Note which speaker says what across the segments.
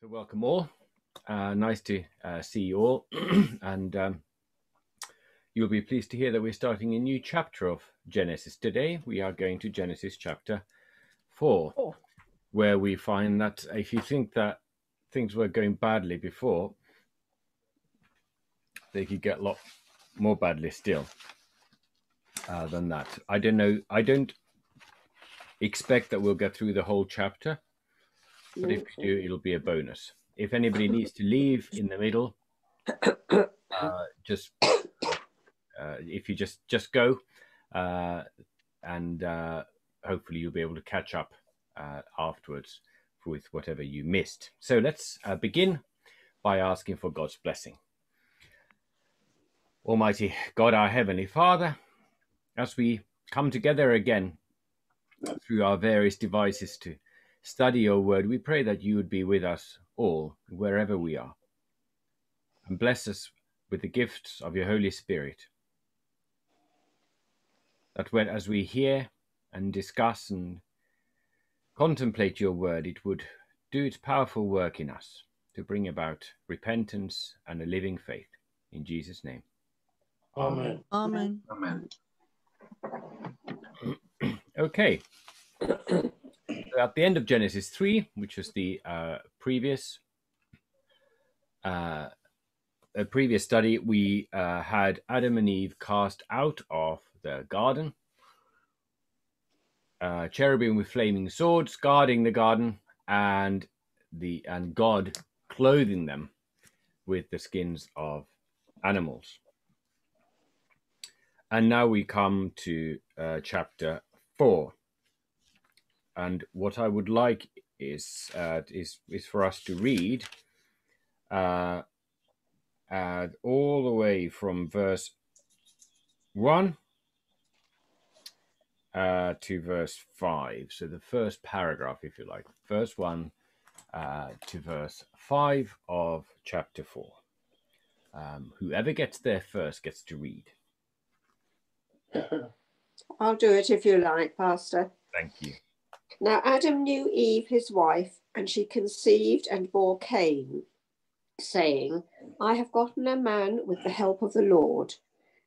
Speaker 1: So, welcome all. Uh, nice to uh, see you all. and um, you'll be pleased to hear that we're starting a new chapter of Genesis today. We are going to Genesis chapter 4,
Speaker 2: Four.
Speaker 1: where we find that if you think that things were going badly before, they could get a lot more badly still uh, than that. I don't know. I don't expect that we'll get through the whole chapter. But if you do, it'll be a bonus. If anybody needs to leave in the middle, uh, just uh, if you just just go, uh, and uh, hopefully you'll be able to catch up uh, afterwards with whatever you missed. So let's uh, begin by asking for God's blessing. Almighty God, our Heavenly Father, as we come together again through our various devices to study your word, we pray that you would be with us all, wherever we are, and bless us with the gifts of your Holy Spirit. That when, as we hear and discuss and contemplate your word, it would do its powerful work in us to bring about repentance and a living faith. In Jesus' name.
Speaker 2: Amen.
Speaker 3: Amen.
Speaker 4: Amen.
Speaker 1: Okay. At the end of Genesis 3, which was the uh, previous uh, previous study, we uh, had Adam and Eve cast out of the garden. Uh, cherubim with flaming swords guarding the garden, and the and God clothing them with the skins of animals. And now we come to uh, chapter four. And what I would like is uh, is is for us to read uh, uh, all the way from verse one uh, to verse five. So the first paragraph, if you like, verse one uh, to verse five of chapter four. Um, whoever gets there first gets to read.
Speaker 2: I'll do it if you like, Pastor.
Speaker 1: Thank you.
Speaker 2: Now Adam knew Eve, his wife, and she conceived and bore Cain, saying, I have gotten a man with the help of the Lord.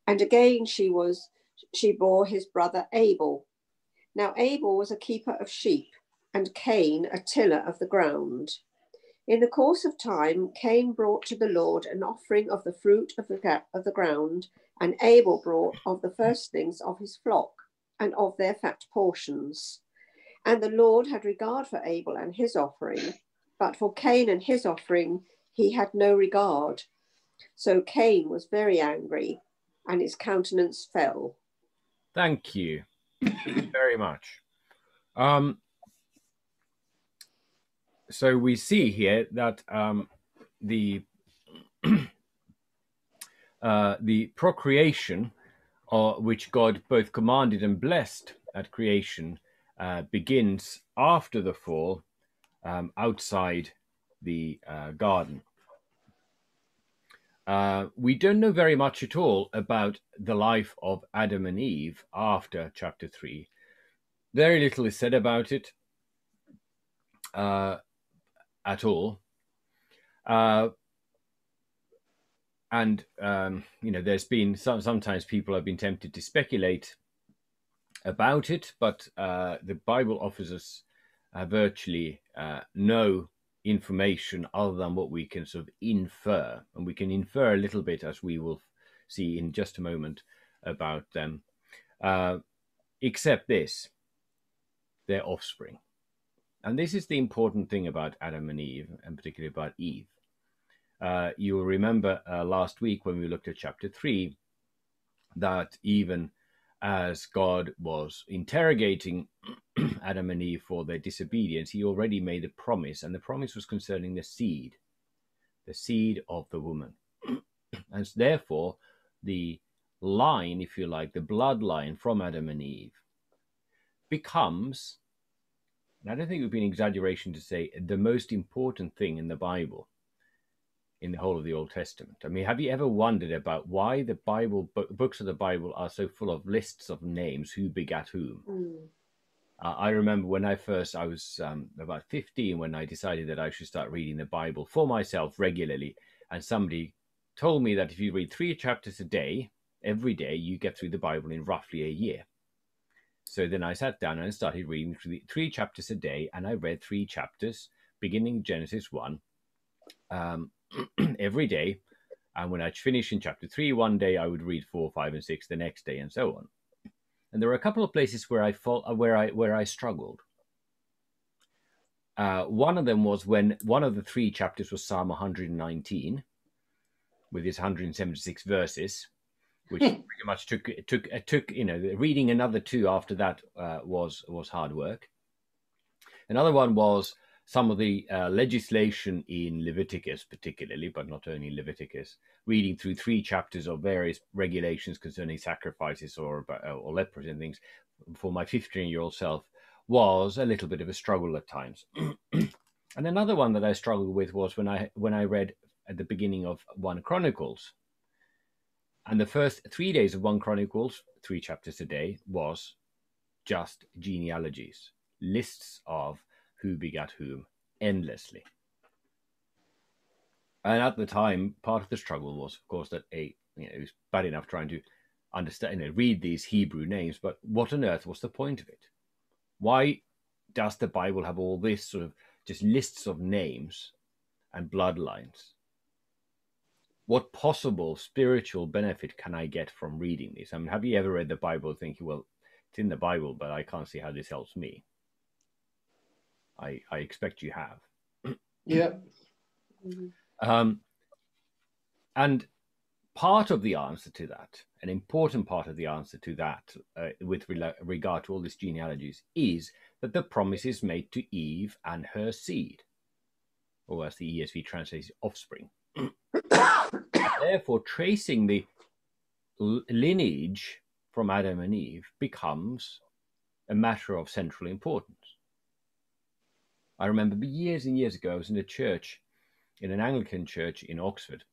Speaker 2: And again she was she bore his brother Abel. Now Abel was a keeper of sheep, and Cain a tiller of the ground. In the course of time, Cain brought to the Lord an offering of the fruit of the, of the ground, and Abel brought of the firstlings of his flock and of their fat portions. And the Lord had regard for Abel and his offering, but for Cain and his offering he had no regard. So Cain was very angry, and his countenance fell.
Speaker 1: Thank you very much. Um, so we see here that um, the uh, the procreation, uh, which God both commanded and blessed at creation, uh, begins after the fall, um, outside the uh, garden. Uh, we don't know very much at all about the life of Adam and Eve after chapter 3. Very little is said about it uh, at all. Uh, and, um, you know, there's been some, sometimes people have been tempted to speculate about it, but uh, the Bible offers us uh, virtually uh, no information other than what we can sort of infer. And we can infer a little bit, as we will see in just a moment, about them. Uh, except this their offspring. And this is the important thing about Adam and Eve, and particularly about Eve. Uh, you will remember uh, last week when we looked at chapter 3 that even as God was interrogating Adam and Eve for their disobedience, he already made a promise, and the promise was concerning the seed, the seed of the woman. and therefore, the line, if you like, the bloodline from Adam and Eve becomes, and I don't think it would be an exaggeration to say, the most important thing in the Bible in the whole of the Old Testament. I mean, have you ever wondered about why the Bible books of the Bible are so full of lists of names, who begat whom?
Speaker 2: Mm.
Speaker 1: Uh, I remember when I first, I was um, about 15 when I decided that I should start reading the Bible for myself regularly. And somebody told me that if you read three chapters a day, every day, you get through the Bible in roughly a year. So then I sat down and started reading three, three chapters a day, and I read three chapters, beginning Genesis 1, um, every day. And when I'd finish in chapter 3 one day, I would read 4, 5, and 6 the next day, and so on. And there were a couple of places where I felt, uh, where I where I struggled. Uh, one of them was when one of the three chapters was Psalm 119, with its 176 verses, which pretty much took took took you know reading another two after that uh, was was hard work. Another one was some of the uh, legislation in Leviticus, particularly, but not only Leviticus, reading through three chapters of various regulations concerning sacrifices or or lepers and things for my 15 year old self was a little bit of a struggle at times. and another one that I struggled with was when I when I read at the beginning of one Chronicles. And the first three days of one Chronicles, three chapters a day, was just genealogies, lists of who begat whom endlessly. And at the time, part of the struggle was, of course, that a you know, it was bad enough trying to understand, you know, read these Hebrew names, but what on earth was the point of it? Why does the Bible have all this sort of just lists of names and bloodlines? What possible spiritual benefit can I get from reading this? I mean, have you ever read the Bible thinking, well, it's in the Bible, but I can't see how this helps me? I, I expect you have.
Speaker 3: Yeah.
Speaker 1: Um, and part of the answer to that, an important part of the answer to that, uh, with re- regard to all these genealogies, is that the promise is made to Eve and her seed, or as the ESV translates, offspring. Therefore, tracing the lineage from Adam and Eve becomes a matter of central importance. I remember years and years ago, I was in a church, in an Anglican church in Oxford,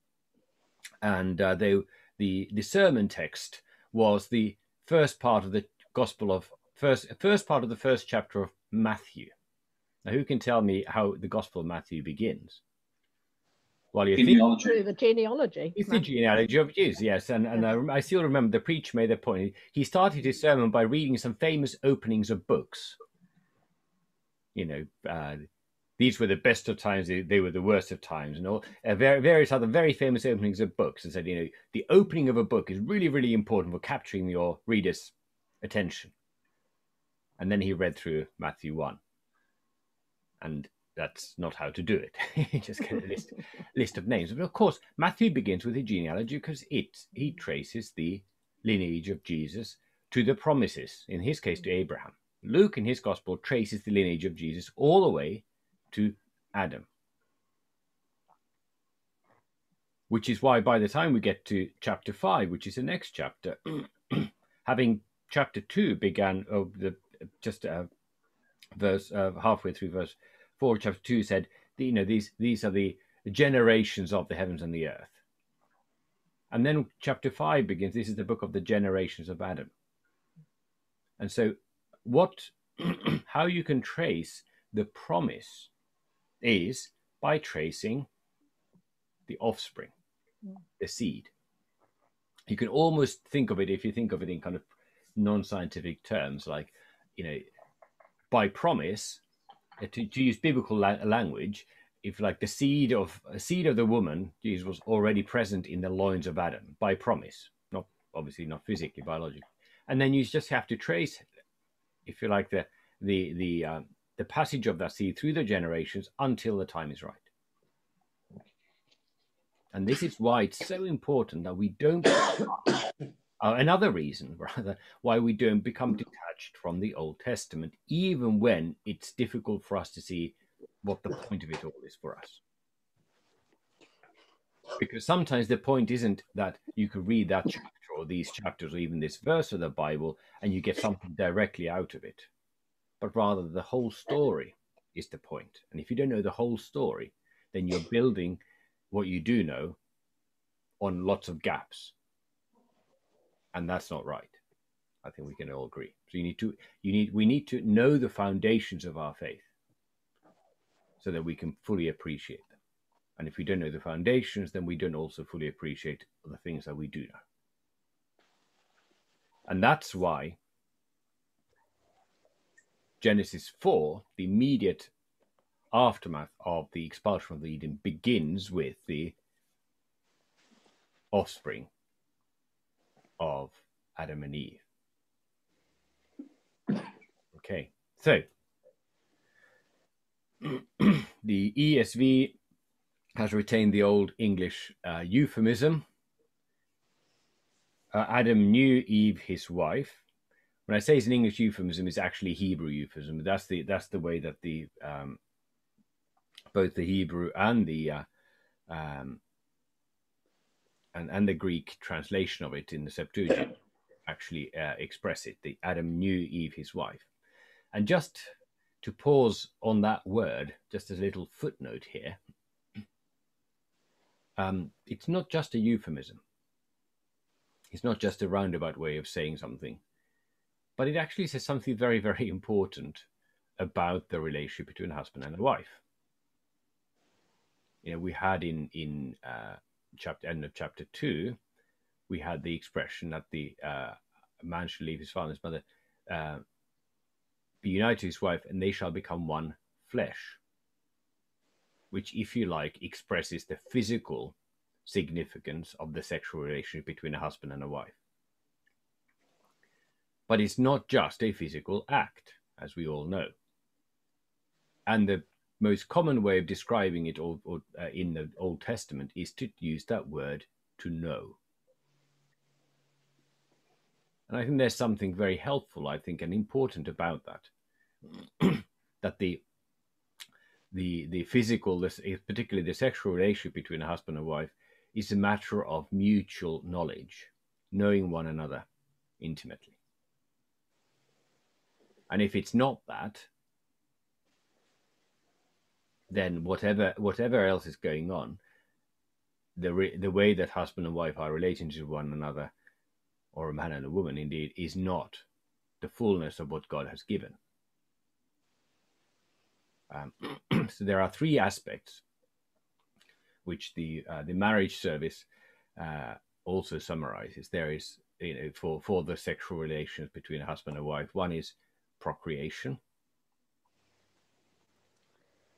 Speaker 1: and uh, they, the the sermon text was the first part of the Gospel of first first part of the first chapter of Matthew. Now, who can tell me how the Gospel of Matthew begins?
Speaker 4: Well, you genealogy. Through
Speaker 5: the genealogy.
Speaker 1: It's the genealogy of Jesus, yes. And, and I, I still remember the preacher made the point. He started his sermon by reading some famous openings of books you know, uh, these were the best of times, they, they were the worst of times, and all uh, various other very famous openings of books. And said, you know, the opening of a book is really, really important for capturing your reader's attention. And then he read through Matthew 1. And that's not how to do it. just get a list, list of names. But of course, Matthew begins with a genealogy because it he traces the lineage of Jesus to the promises, in his case to Abraham. Luke, in his gospel, traces the lineage of Jesus all the way to Adam. Which is why, by the time we get to chapter 5, which is the next chapter, having chapter 2 began, oh, the, just uh, verse uh, halfway through verse 4, chapter 2 said, you know, these, these are the generations of the heavens and the earth. And then chapter 5 begins, this is the book of the generations of Adam. And so what how you can trace the promise is by tracing the offspring, the seed. You can almost think of it if you think of it in kind of non-scientific terms, like you know, by promise, uh, to, to use biblical la- language, if like the seed of a seed of the woman, Jesus was already present in the loins of Adam by promise, not obviously not physically, biologically, and then you just have to trace if you like, the the the uh, the passage of that seed through the generations until the time is right. And this is why it's so important that we don't. uh, another reason, rather, why we don't become detached from the Old Testament, even when it's difficult for us to see what the point of it all is for us. Because sometimes the point isn't that you could read that chapter or these chapters or even this verse of the Bible and you get something directly out of it. But rather, the whole story is the point. And if you don't know the whole story, then you're building what you do know on lots of gaps. And that's not right. I think we can all agree. So you need to you need we need to know the foundations of our faith so that we can fully appreciate them. And if we don't know the foundations, then we don't also fully appreciate the things that we do know. And that's why Genesis 4, the immediate aftermath of the expulsion of the Eden, begins with the offspring of Adam and Eve. Okay, so the ESV has retained the old English uh, euphemism. Uh, Adam knew Eve, his wife. When I say it's an English euphemism, it's actually Hebrew euphemism. That's the that's the way that the um, both the Hebrew and the uh, um, and and the Greek translation of it in the Septuagint actually uh, express it. The Adam knew Eve, his wife, and just to pause on that word, just as a little footnote here, um, it's not just a euphemism. It's not just a roundabout way of saying something, but it actually says something very, very important about the relationship between a husband and a wife. You know, we had in in uh, chapter end of chapter two, we had the expression that the uh, man should leave his father and his mother, uh, be united to his wife, and they shall become one flesh. Which, if you like, expresses the physical significance of the sexual relationship between a husband and a wife. But it's not just a physical act, as we all know. And the most common way of describing it or, or, uh, in the Old Testament is to use that word to know. And I think there's something very helpful, I think, and important about that. that the the the physical, particularly the sexual relationship between a husband and wife, is a matter of mutual knowledge, knowing one another intimately. And if it's not that, then whatever whatever else is going on, the re- the way that husband and wife are relating to one another, or a man and a woman indeed, is not the fullness of what God has given. Um, so there are three aspects which the uh, the marriage service uh, also summarizes. There is you know for for the sexual relations between a husband and wife. One is procreation.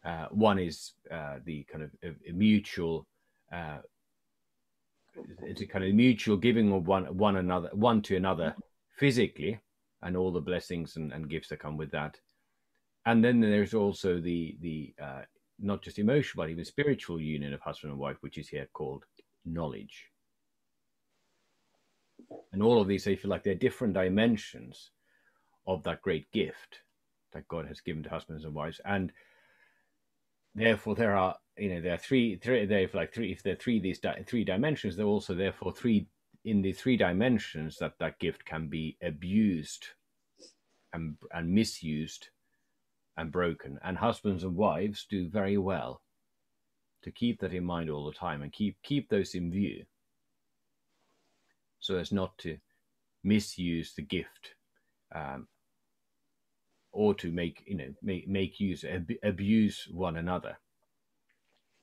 Speaker 1: Uh, one is uh, the kind of mutual, uh, it's a kind of mutual giving of one one another, one to another physically, and all the blessings and, and gifts that come with that. And then there's also the the uh, not just emotional but even spiritual union of husband and wife, which is here called knowledge. And all of these, I feel like they're different dimensions of that great gift that God has given to husbands and wives, and therefore there are you know there are three three there like three if there are three these di- three dimensions there are also therefore three in the three dimensions that that gift can be abused and and misused and broken and husbands and wives do very well to keep that in mind all the time and keep keep those in view so as not to misuse the gift um, or to make you know make, make use ab- abuse one another.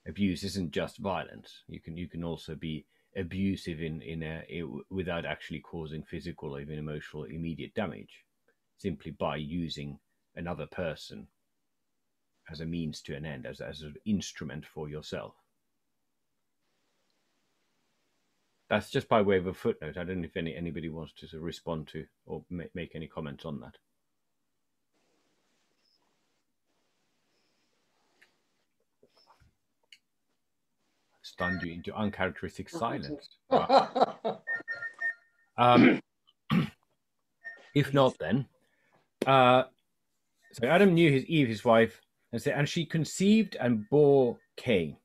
Speaker 1: Abuse isn't just violence. You can you can also be abusive in in a, without actually causing physical or even emotional immediate damage simply by using another person as a means to an end as, as an instrument for yourself. That's just by way of a footnote. I don't know if any anybody wants to respond to or make, make any comments on that. Stunned you into uncharacteristic silence. um, if not, then, uh, so Adam knew his Eve, his wife, and said, and she conceived and bore Cain,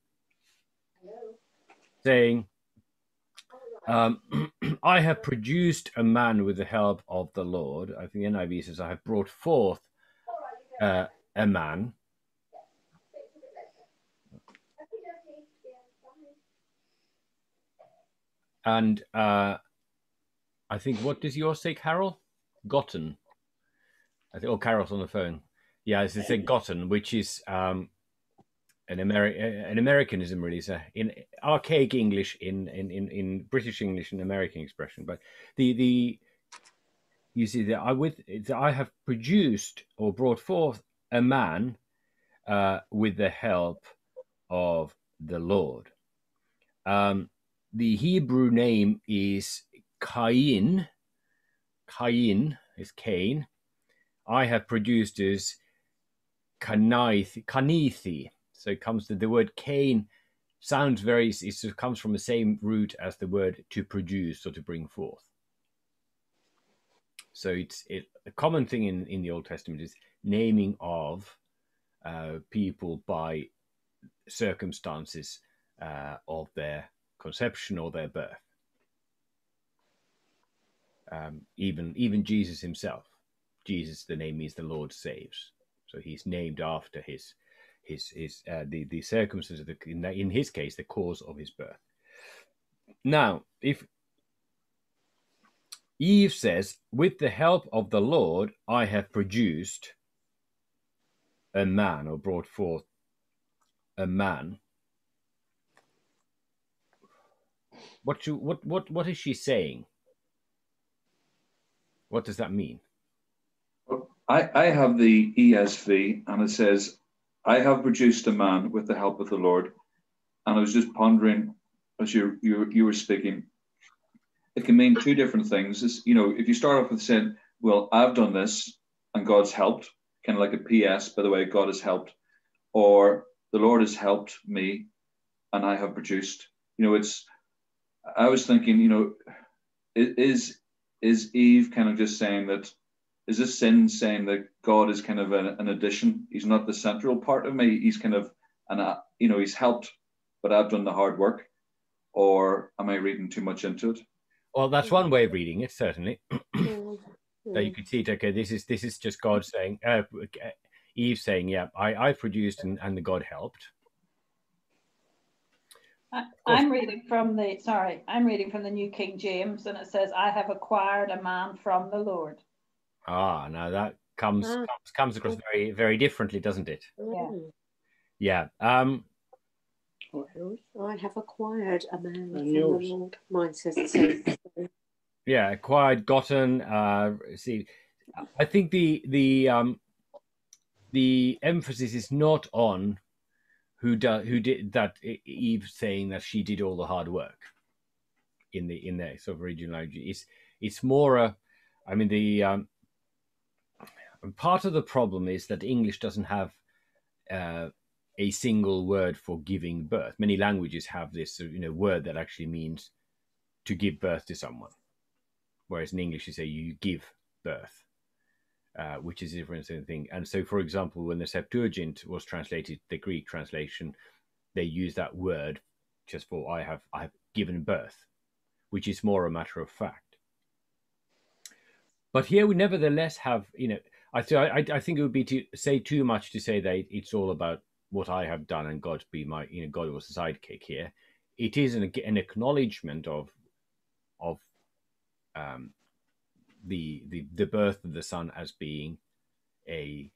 Speaker 1: saying, um, I have produced a man with the help of the Lord. I think NIV says, I have brought forth uh, a man And uh, I think, what does yours say, Carol? gotten. I think, oh, Carol's on the phone. Yeah, it's, it's a gotten, which is um, an Ameri- an Americanism, really. It's a, in archaic English, in, in, in, in British English, an American expression. But the the you see that I with I have produced or brought forth a man uh, with the help of the Lord. Um, the Hebrew name is Cain. Cain is Cain. I have produced as Kanithi. So it comes to the word Cain sounds very, it comes from the same root as the word to produce or to bring forth. So it's it, a common thing in, in the Old Testament is naming of uh, people by circumstances uh, of their conception or their birth. Um, even even Jesus himself, Jesus, the name means the Lord saves. So he's named after his his his uh, the the circumstances of the, in, in his case the cause of his birth. Now, if Eve says, "With the help of the Lord, I have produced a man, or brought forth a man." What you what what what is she saying? What does that mean?
Speaker 4: I, I have the ESV and it says, I have produced a man with the help of the Lord. And I was just pondering as you you, you were speaking, it can mean two different things. Is you know, if you start off with saying, Well, I've done this and God's helped, kind of like a PS, by the way, God has helped, or the Lord has helped me and I have produced. You know, it's I was thinking, you know, is is Eve kind of just saying that is this sin saying that God is kind of a, an addition? He's not the central part of me. He's kind of an, uh, you know, he's helped, but I've done the hard work. Or am I reading too much into it?
Speaker 1: Well, that's one way of reading it, certainly. that you could see it. Okay, this is this is just God saying, uh, Eve saying, "Yeah, I I produced and, and the God helped."
Speaker 3: I, am reading from the sorry, I'm reading from the New King James, and it says, "I have acquired a man from the Lord."
Speaker 1: Ah, now that comes ah. comes, comes across very very differently, doesn't it?
Speaker 3: Yeah.
Speaker 1: Yeah. Um,
Speaker 2: I have acquired a man from the Lord. Mine says the same.
Speaker 1: yeah, acquired, gotten. Uh, see, I think the the um, the emphasis is not on who does who did that. Eve saying that she did all the hard work in the in the sort of original language. It's it's more a. I mean the um, part of the problem is that English doesn't have uh, a single word for giving birth. Many languages have this, you know, word that actually means to give birth to someone, whereas in English you say you give birth, uh, which is a different thing. And so, for example, when the Septuagint was translated, the Greek translation, they use that word just for I have I have given birth, which is more a matter of fact. But here we nevertheless have, you know, I, th- I, I think it would be to say too much to say that it's all about what I have done and God be my, you know, God was the sidekick here. It is an, an acknowledgement of, of, um, the, the the birth of the son as being a,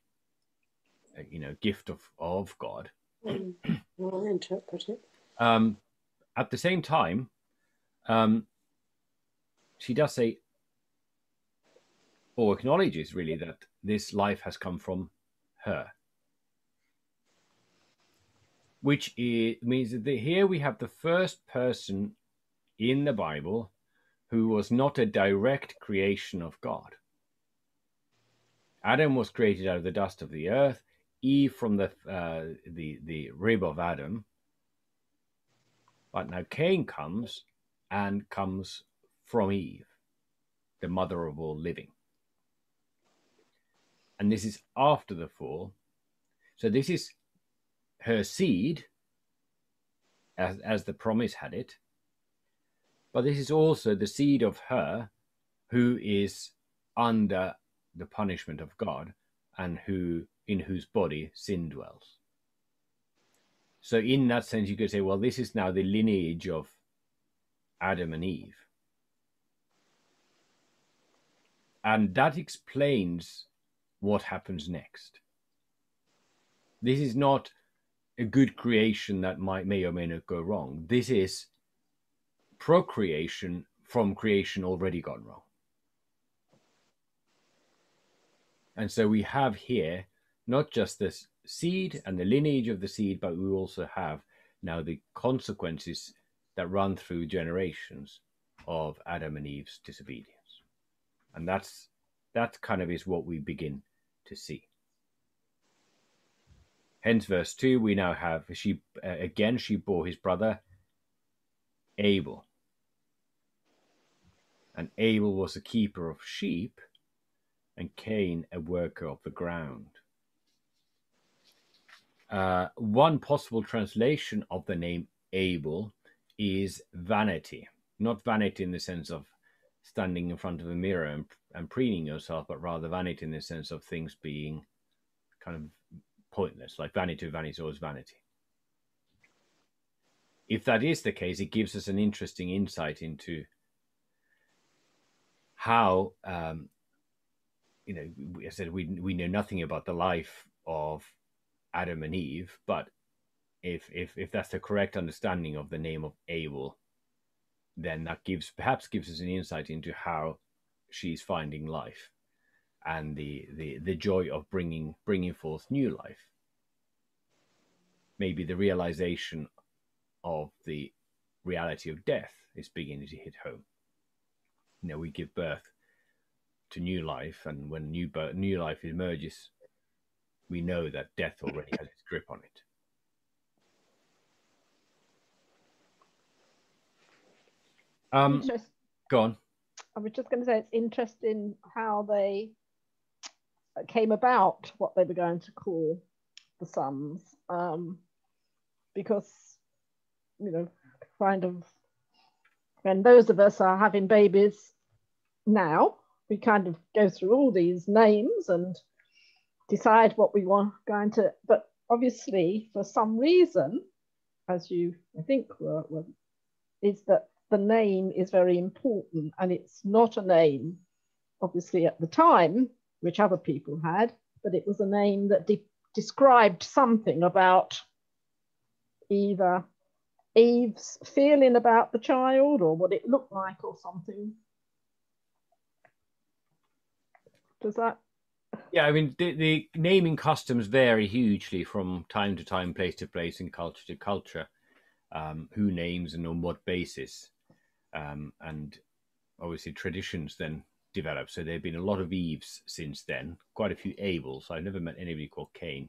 Speaker 1: a you know gift of of God.
Speaker 2: Mm. Well, interpret it.
Speaker 1: Um, at the same time, um, she does say, or acknowledges really that this life has come from her. Which is, means that here we have the first person in the Bible who was not a direct creation of God. Adam was created out of the dust of the earth, Eve from the uh, the the rib of Adam. But now Cain comes and comes from Eve, the mother of all living and this is after the fall. So this is her seed, as, as the promise had it, but this is also the seed of her who is under the punishment of God and who in whose body sin dwells. So in that sense you could say, well, this is now the lineage of Adam and Eve. and that explains what happens next. This is not a good creation that might may or may not go wrong. This is procreation from creation already gone wrong. And so we have here not just this seed and the lineage of the seed, but we also have now the consequences that run through generations of Adam and Eve's disobedience. And that's that kind of is what we begin to see. Hence, verse 2, we now have she uh, again, she bore his brother Abel. And Abel was a keeper of sheep, and Cain a worker of the ground. Uh, one possible translation of the name Abel is vanity. Not vanity in the sense of standing in front of a mirror and, and preening yourself, but rather vanity in the sense of things being kind of pointless, like vanity of vanity is vanity. If that is the case, it gives us an interesting insight into how, um, you know, I said we we know nothing about the life of Adam and Eve, but if if if that's the correct understanding of the name of Abel, then that gives perhaps gives us an insight into how she's finding life and the the the joy of bringing bringing forth new life. Maybe the realization of the reality of death is beginning to hit home. You know we give birth to new life and when new birth, new life emerges we know that death already has its grip on it um
Speaker 5: Interest-
Speaker 1: go on
Speaker 5: I was just going to say it's interesting how they came about what they were going to call the sons, um, because you know, kind of when those of us are having babies now, we kind of go through all these names and decide what we want going to. But obviously, for some reason, as you I think were, were is that the name is very important and it's not a name obviously at the time which other people had but it was a name that de- described something about either eve's feeling about the child or what it looked like or something does that
Speaker 1: Yeah, I mean the, the naming customs vary hugely from time to time, place to place, and culture to culture. Um, who names and on what basis, um, and obviously traditions then develop. So there have been a lot of Eves since then, quite a few Abels. I've never met anybody called Cain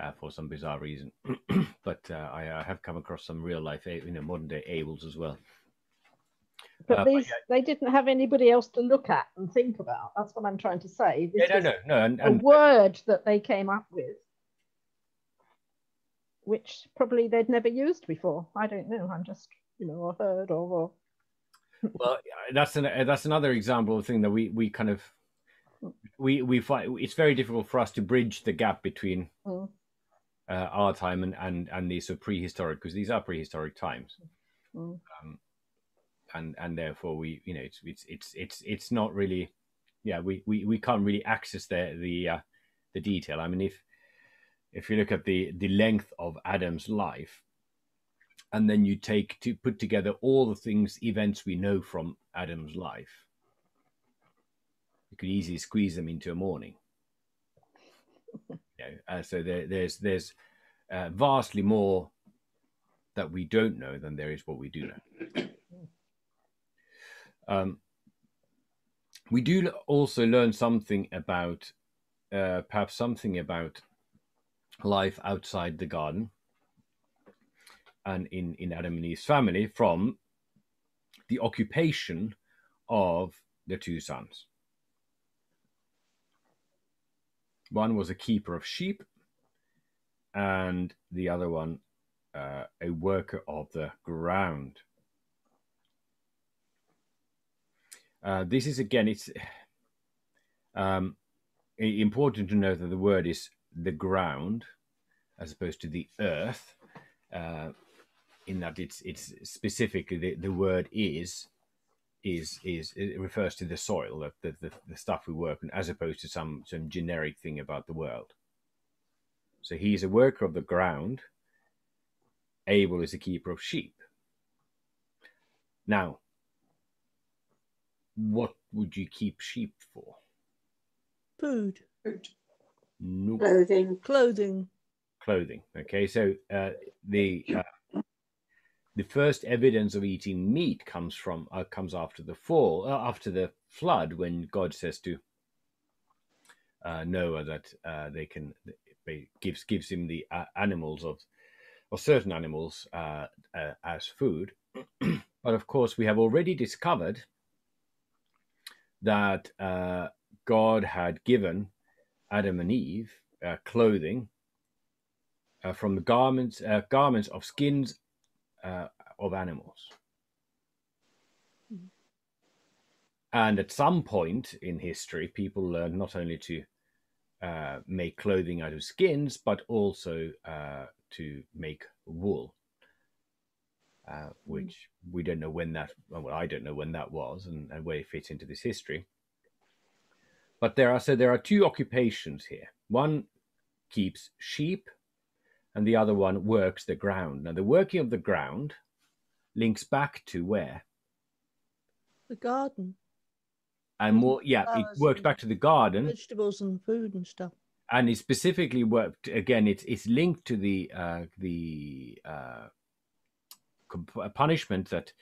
Speaker 1: uh, for some bizarre reason, but uh, I, I have come across some real life, you know, modern day Abels as well.
Speaker 5: but
Speaker 1: Uh, but
Speaker 5: these they didn't have anybody else to look at and think about that's what i'm trying to say This
Speaker 1: Yeah, no, no, no, and,
Speaker 5: a word that they came up with which probably they'd never used before i don't know i'm just you know or heard of or
Speaker 1: well that's an that's another example of thing that we we kind of we we find it's very difficult for us to bridge the gap between
Speaker 5: Mm.
Speaker 1: uh, our time and and and these sort of prehistoric because these are prehistoric times
Speaker 5: Mm.
Speaker 1: um, and and therefore we you know it's it's it's it's it's not really yeah we we, we can't really access the the uh, the detail i mean if if you look at the the length of adam's life and then you take to put together all the things events we know from adam's life. You could easily squeeze them into a morning. You know, uh, so there, there's there's uh, vastly more that we don't know than there is what we do know. Um, we do also learn something about uh, perhaps something about life outside the garden and in, in Adam and Eve's family from the occupation of the two sons. One was a keeper of sheep, and the other one uh, a worker of the ground. Uh, this is again, it's um, important to note that the word is the ground as opposed to the earth, uh, in that it's it's specifically the, the word is is is it refers to the soil, the, the, the, the stuff we work on, as opposed to some some generic thing about the world. So he's a worker of the ground. Abel is a keeper of sheep. Now, what would you keep sheep for?
Speaker 5: Food,
Speaker 1: Nope.
Speaker 2: Clothing.
Speaker 5: clothing.
Speaker 1: clothing. Okay, so uh, the uh, the first evidence of eating meat comes from uh, comes after the fall, uh, after the flood, when God says to uh, Noah that uh, they can they gives gives him the uh, animals of or certain animals uh, as food. but of course, we have already discovered that God had given Adam and Eve clothing from the garments garments of skins uh, of animals. And at some point in history, people learned not only to uh, make clothing out of skins, but also uh, to make wool, uh, which we don't know when that. Well, I don't know when that was and, and where it fits into this history. But there are so there are two occupations here. One keeps sheep, and the other one works the ground. Now, the working of the ground links back to where,
Speaker 5: The garden,
Speaker 1: and more, yeah, it works back to the garden,
Speaker 5: vegetables and food and stuff.
Speaker 1: and it specifically worked again. It's it's linked to the uh, the uh, punishment that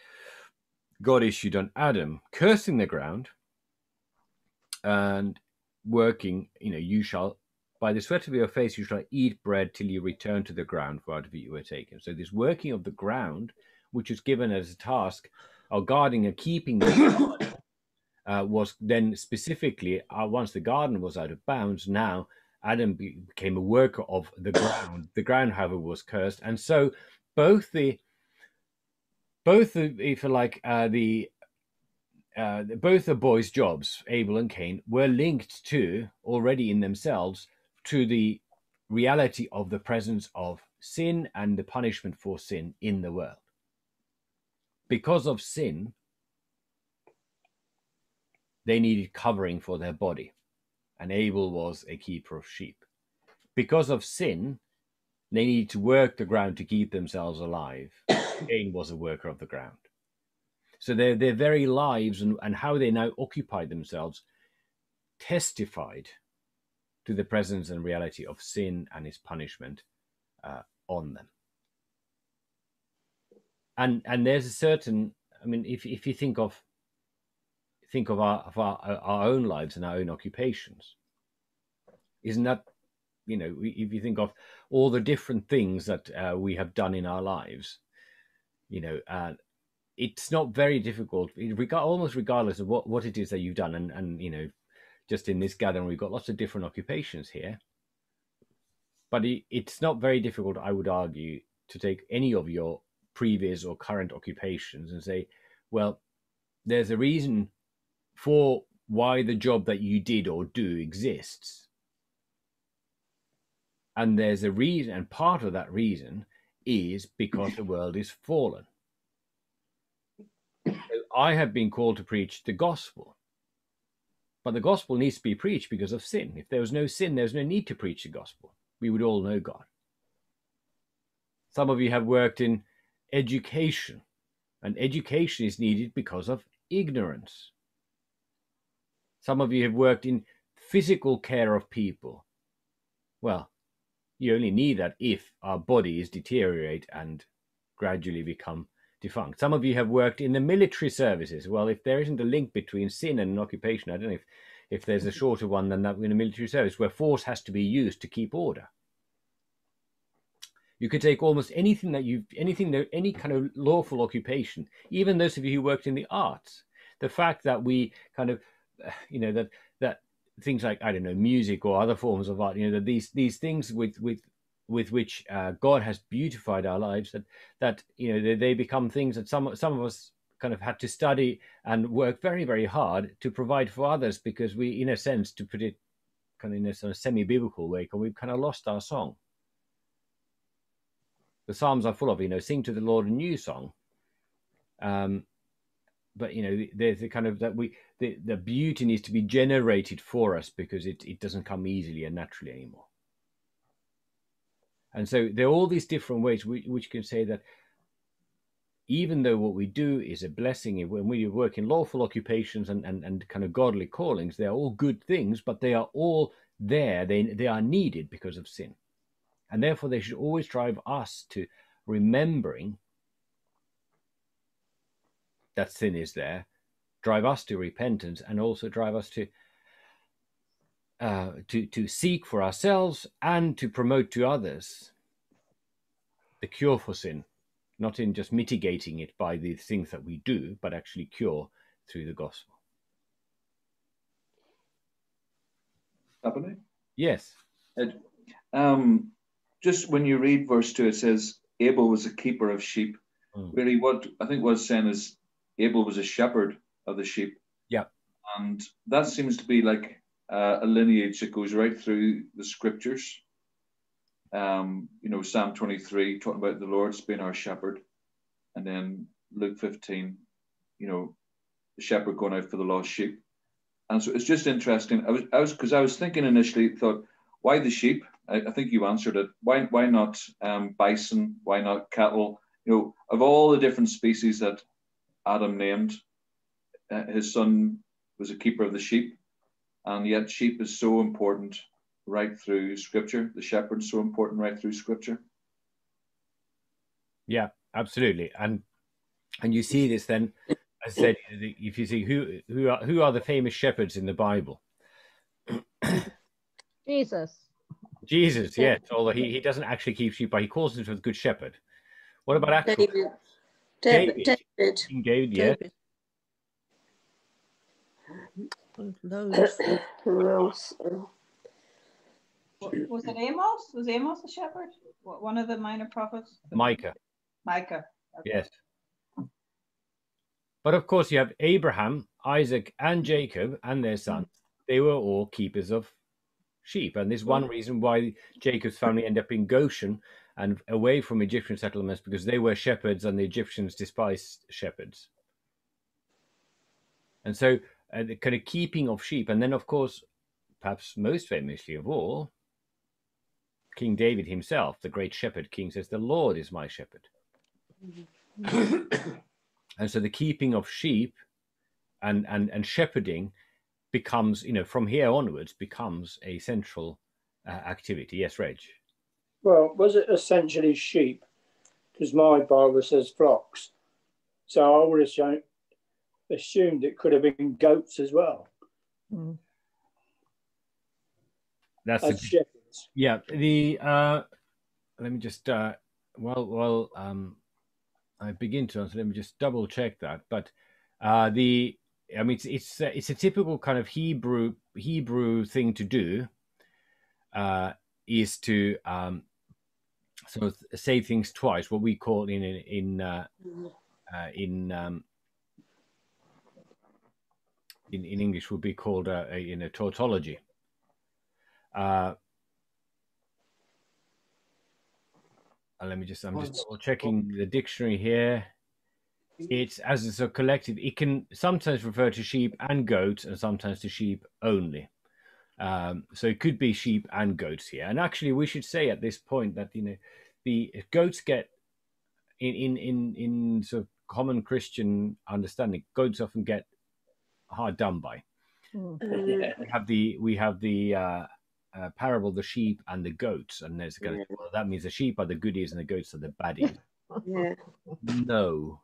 Speaker 1: God issued on Adam, cursing the ground and working. You know, you shall by the sweat of your face you shall eat bread till you return to the ground, for out of it you were taken. So this working of the ground, which was given as a task of guarding and keeping the uh, was then specifically uh, once the garden was out of bounds. Now Adam be- became a worker of the ground. The ground, however, was cursed, and so both the both the, if you like, uh, the uh, both the boys' jobs, Abel and Cain, were linked to already in themselves to the reality of the presence of sin and the punishment for sin in the world. Because of sin, they needed covering for their body, and Abel was a keeper of sheep. Because of sin, they needed to work the ground to keep themselves alive. Cain was a worker of the ground. So their their very lives and, and how they now occupy themselves testified to the presence and reality of sin and its punishment uh, on them. And and there's a certain I mean if if you think of think of our of our, our own lives and our own occupations, isn't that you know if you think of all the different things that uh, we have done in our lives, you know, uh, it's not very difficult, almost regardless of what, what it is that you've done. And, and, you know, just in this gathering, we've got lots of different occupations here. But it, it's not very difficult, I would argue, to take any of your previous or current occupations and say, well, there's a reason for why the job that you did or do exists. And there's a reason, and part of that reason is because the world is fallen. I have been called to preach the gospel. But the gospel needs to be preached because of sin. If there was no sin, there's no need to preach the gospel. We would all know God. Some of you have worked in education, and education is needed because of ignorance. Some of you have worked in physical care of people. Well, you only need that if our bodies deteriorate and gradually become defunct. Some of you have worked in the military services. Well, if there isn't a link between sin and an occupation, I don't know if, if there's a mm-hmm. shorter one than that in a military service where force has to be used to keep order. You could take almost anything that you've, anything, that, any kind of lawful occupation, even those of you who worked in the arts. The fact that we kind of, you know, that, that things like, I don't know, music or other forms of art, you know, that these, these things with, with, with which uh, God has beautified our lives, that that you know they, they, become things that some some of us kind of had to study and work very very hard to provide for others because we, in a sense, to put it kind of in a sort of semi-biblical way, we've kind of lost our song. The Psalms are full of you know sing to the Lord a new song, um, but you know, there's the kind of that we the, the beauty needs to be generated for us because it, it doesn't come easily and naturally anymore. And so there are all these different ways which, which can say that even though what we do is a blessing, when we work in lawful occupations and, and, and kind of godly callings, they are all good things, but they are all there. They, they are needed because of sin. And therefore, they should always drive us to remembering that sin is there, drive us to repentance, and also drive us to uh, to to seek for ourselves and to promote to others the cure for sin, not in just mitigating it by the things that we do, but actually cure through the gospel.
Speaker 4: Happening?
Speaker 1: Yes.
Speaker 4: Ed, um, just when you read verse two, it says Abel was a keeper of sheep.
Speaker 1: Mm.
Speaker 4: Really, what I think was saying is Abel was a shepherd of the sheep.
Speaker 1: Yeah.
Speaker 4: And that seems to be like uh, a lineage that goes right through the scriptures. Um, you know, Psalm 23 talking about the Lord's being our shepherd. And then Luke 15, you know, the shepherd going out for the lost sheep. And so it's just interesting. I was, I was, because I was thinking initially, thought, why the sheep? I, I think you answered it. Why, why not um, bison? Why not cattle? You know, of all the different species that Adam named, uh, his son was a keeper of the sheep, and yet sheep is so important right through Scripture. The shepherd's so important right through Scripture.
Speaker 1: Yeah, absolutely, and and you see this then. I said, if you see who who are who are the famous shepherds in the Bible,
Speaker 5: Jesus.
Speaker 1: Jesus, yes. Although he, he doesn't actually keep sheep, but he calls himself the good shepherd. What about actual
Speaker 2: David. David.
Speaker 1: David.
Speaker 2: David.
Speaker 1: King David? Yeah,
Speaker 6: David. Loads.
Speaker 2: Who else?
Speaker 3: Was it Amos? Was Amos a shepherd? One of the minor prophets?
Speaker 1: Micah.
Speaker 3: Micah. Okay.
Speaker 1: Yes. But of course, you have Abraham, Isaac, and Jacob and their sons. They were all keepers of sheep. And there's one reason why Jacob's family ended up in Goshen and away from Egyptian settlements because they were shepherds and the Egyptians despised shepherds. And so, uh, the kind of keeping of sheep. And then, of course, perhaps most famously of all, King David himself, the great shepherd king, says, The Lord is my shepherd. and so the keeping of sheep and, and, and shepherding becomes, you know, from here onwards, becomes a central uh, activity. Yes, Reg.
Speaker 7: Well, was it essentially sheep? Because my Bible says flocks. So I would assume, assumed it could have been goats as well
Speaker 5: Mm.
Speaker 1: That's a
Speaker 7: as shepherds.
Speaker 1: Yeah, the uh, let me just uh, well, well, um, I begin to answer. Let me just double check that. But uh, the I mean, it's it's uh, it's a typical kind of Hebrew Hebrew thing to do. Uh, is to um, sort of say things twice. What we call in in in uh, uh, in um, in in English would be called uh, a, in a tautology. Uh, uh, let me just i'm just double checking the dictionary here. It's as it's a collective it can sometimes refer to sheep and goats and sometimes to sheep only. Um, so it could be sheep and goats here. And actually we should say at this point that you know the goats get in in in, in sort of common christian understanding goats often get hard done by
Speaker 5: Mm.
Speaker 2: Mm,
Speaker 1: we have the we have the uh, uh, parable the sheep and the goats and there's going
Speaker 2: Yeah.
Speaker 1: well, that means the sheep are the goodies and the goats are the baddies
Speaker 2: yeah.
Speaker 1: no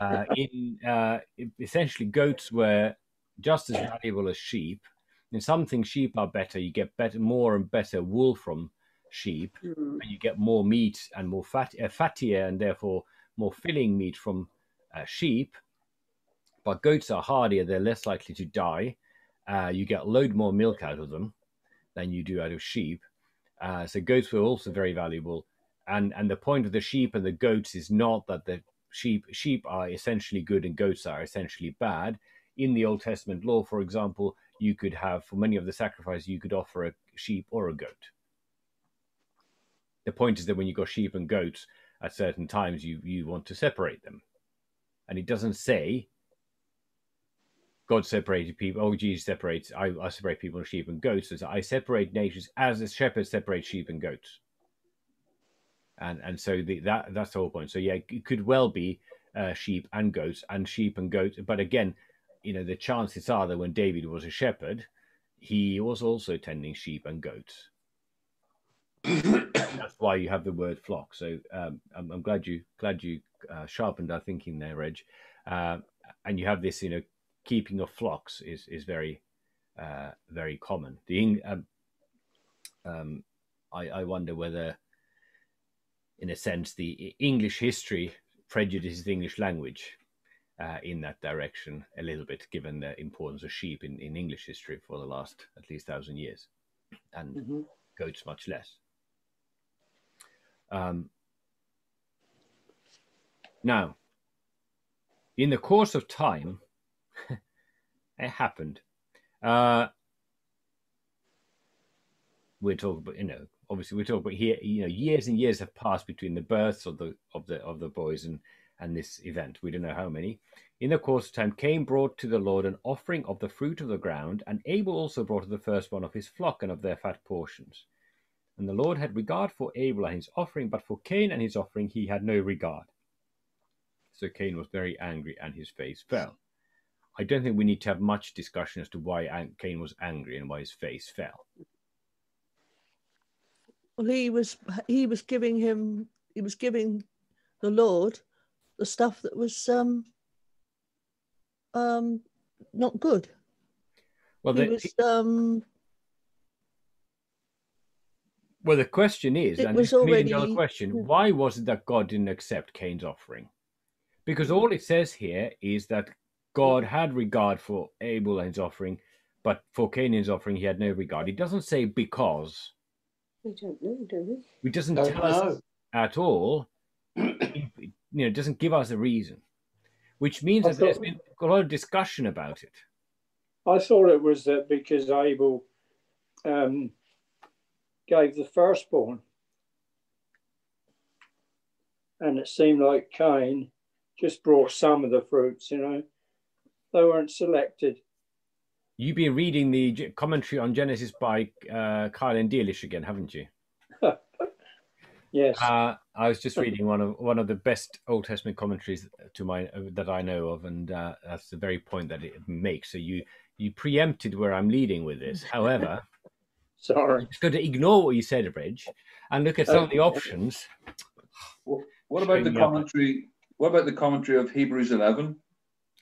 Speaker 1: uh, in uh, essentially goats were just as valuable as sheep in some things sheep are better you get better more and better wool from sheep
Speaker 2: Mm,
Speaker 1: and you get more meat and more fat, uh, fattier and therefore more filling meat from uh, sheep. But goats are hardier; they're less likely to die. Uh, you get a load more milk out of them than you do out of sheep. Uh, so goats were also very valuable. And and the point of the sheep and the goats is not that the sheep sheep are essentially good and goats are essentially bad. In the Old Testament law, for example, you could have for many of the sacrifices you could offer a sheep or a goat the point is that when you got sheep and goats at certain times you you want to separate them and it doesn't say God separated people. Oh, Jesus separates. I, I separate people from sheep and goats. So I separate nations as a shepherd separates sheep and goats. And and so the, that that's the whole point. So yeah, it could well be uh, sheep and goats and sheep and goats. But again, you know, the chances are that when David was a shepherd, he was also tending sheep and goats. that's why you have the word flock. So um, I'm, I'm, glad you glad you uh, sharpened our thinking there, Reg. Uh, and you have this, you know, keeping of flocks is is very uh, very common. The um, um, I, I wonder whether, in a sense, the English history prejudices the English language uh, in that direction a little bit, given the importance of sheep in, in English history for the last at least thousand years, and mm-hmm. goats much less. Um, now, in the course of time, it happened. Uh, we're talking about, you know, obviously we're talking about here, you know, years and years have passed between the births of the of the of the boys and and this event. We don't know how many. In the course of time, Cain brought to the Lord an offering of the fruit of the ground, and Abel also brought the firstborn of his flock and of their fat portions. And the Lord had regard for Abel and his offering, but for Cain and his offering he had no regard. So Cain was very angry, and his face fell. I don't think we need to have much discussion as to why Cain was angry and why his face fell.
Speaker 6: Well, he was he was giving him he was giving the Lord the stuff that was um um not good. Well, he the, was um.
Speaker 1: Well, the question is, and already, million dollar question: Why was it that God didn't accept Cain's offering? Because all it says here is that God had regard for Abel and his offering, but for Cain's offering he had no regard. He doesn't say because.
Speaker 2: We don't know, do we?
Speaker 1: He doesn't don't tell know. us at all. you know, doesn't give us a reason, which means I that there's been a lot of discussion about it.
Speaker 7: I thought it was that because Abel um, gave the firstborn, and it seemed like Cain just brought some of the fruits, you know they weren't selected.
Speaker 1: You've been reading the commentary on Genesis by uh, Keil and Delitzsch again, haven't you?
Speaker 7: yes.
Speaker 1: Uh, I was just reading one of one of the best Old Testament commentaries to my uh, that I know of, and uh, that's the very point that it makes. So you you preempted where I'm leading with this. However,
Speaker 7: sorry,
Speaker 1: I'm just going to ignore what you said, Bridge, and look at some of the options.
Speaker 4: what about the commentary? What about the commentary of Hebrews 11?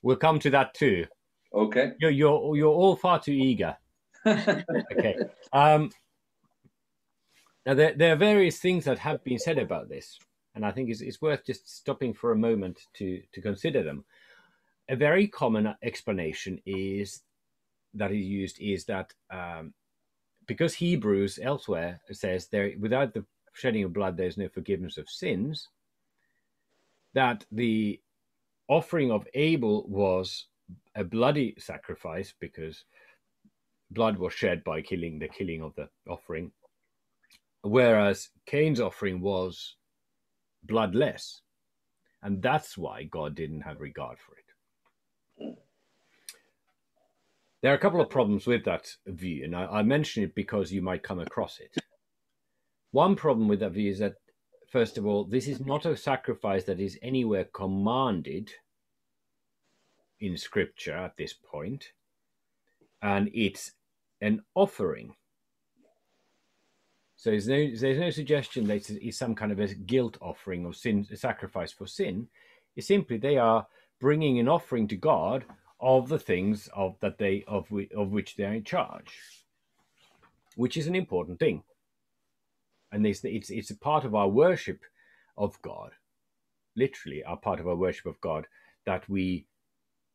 Speaker 1: We'll come to that too.
Speaker 4: Okay.
Speaker 1: You're you're you're all far too eager. okay. Um, now there there are various things that have been said about this, and I think it's it's worth just stopping for a moment to to consider them. A very common explanation is that is used is that um, because Hebrews elsewhere says there without the shedding of blood there's no forgiveness of sins. That the offering of Abel was a bloody sacrifice because blood was shed by killing the killing of the offering, whereas Cain's offering was bloodless. And that's why God didn't have regard for it. There are a couple of problems with that view, and I, I mention it because you might come across it. One problem with that view is that First of all, this is not a sacrifice that is anywhere commanded in scripture at this point, and it's an offering. So there's no, there's no suggestion that it's some kind of a guilt offering or sin, a sacrifice for sin. It's simply they are bringing an offering to God of the things of that they of of which they are in charge, which is an important thing and it's it's it's a part of our worship of God, literally, a part of our worship of God that we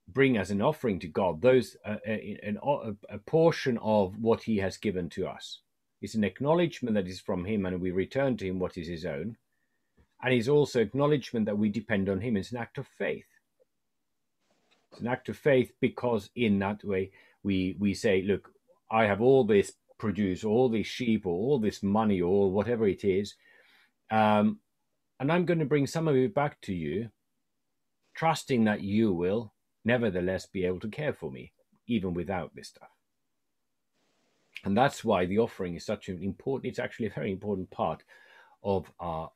Speaker 1: bring as an offering to God those uh, a, a, a portion of what He has given to us. It's an acknowledgement that is from Him, and we return to Him what is His own, and it's also acknowledgement that we depend on Him. It's an act of faith. It's an act of faith because in that way we we say, look, I have all this produce all these sheep or all this money or whatever it is. Um, and I'm going to bring some of it back to you, trusting that you will nevertheless be able to care for me. even without this stuff. And that's why the offering is such an important, it's actually a very important part of our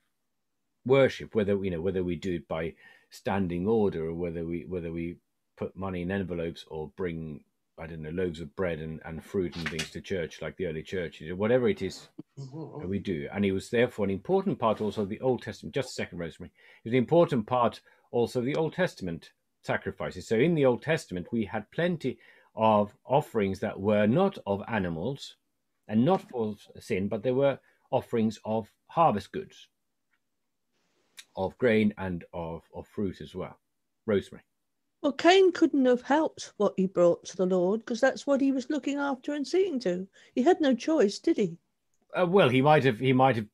Speaker 1: worship, whether you know whether we do it by standing order or whether we whether we put money in envelopes or bring I don't know loaves of bread and, and fruit and things to church like the early churches or whatever it is mm-hmm. we do. And it was therefore an important part also of the Old Testament. Just a second, Rosemary. It was an important part also of the Old Testament sacrifices. So in the Old Testament we had plenty of offerings that were not of animals and not for sin, but they were offerings of harvest goods, of grain and of, of fruit as well. Rosemary.
Speaker 6: Well, Cain couldn't have helped what he brought to the Lord because that's what he was looking after and seeing to. He had no choice, did he?
Speaker 1: Uh, well, he might have. He might have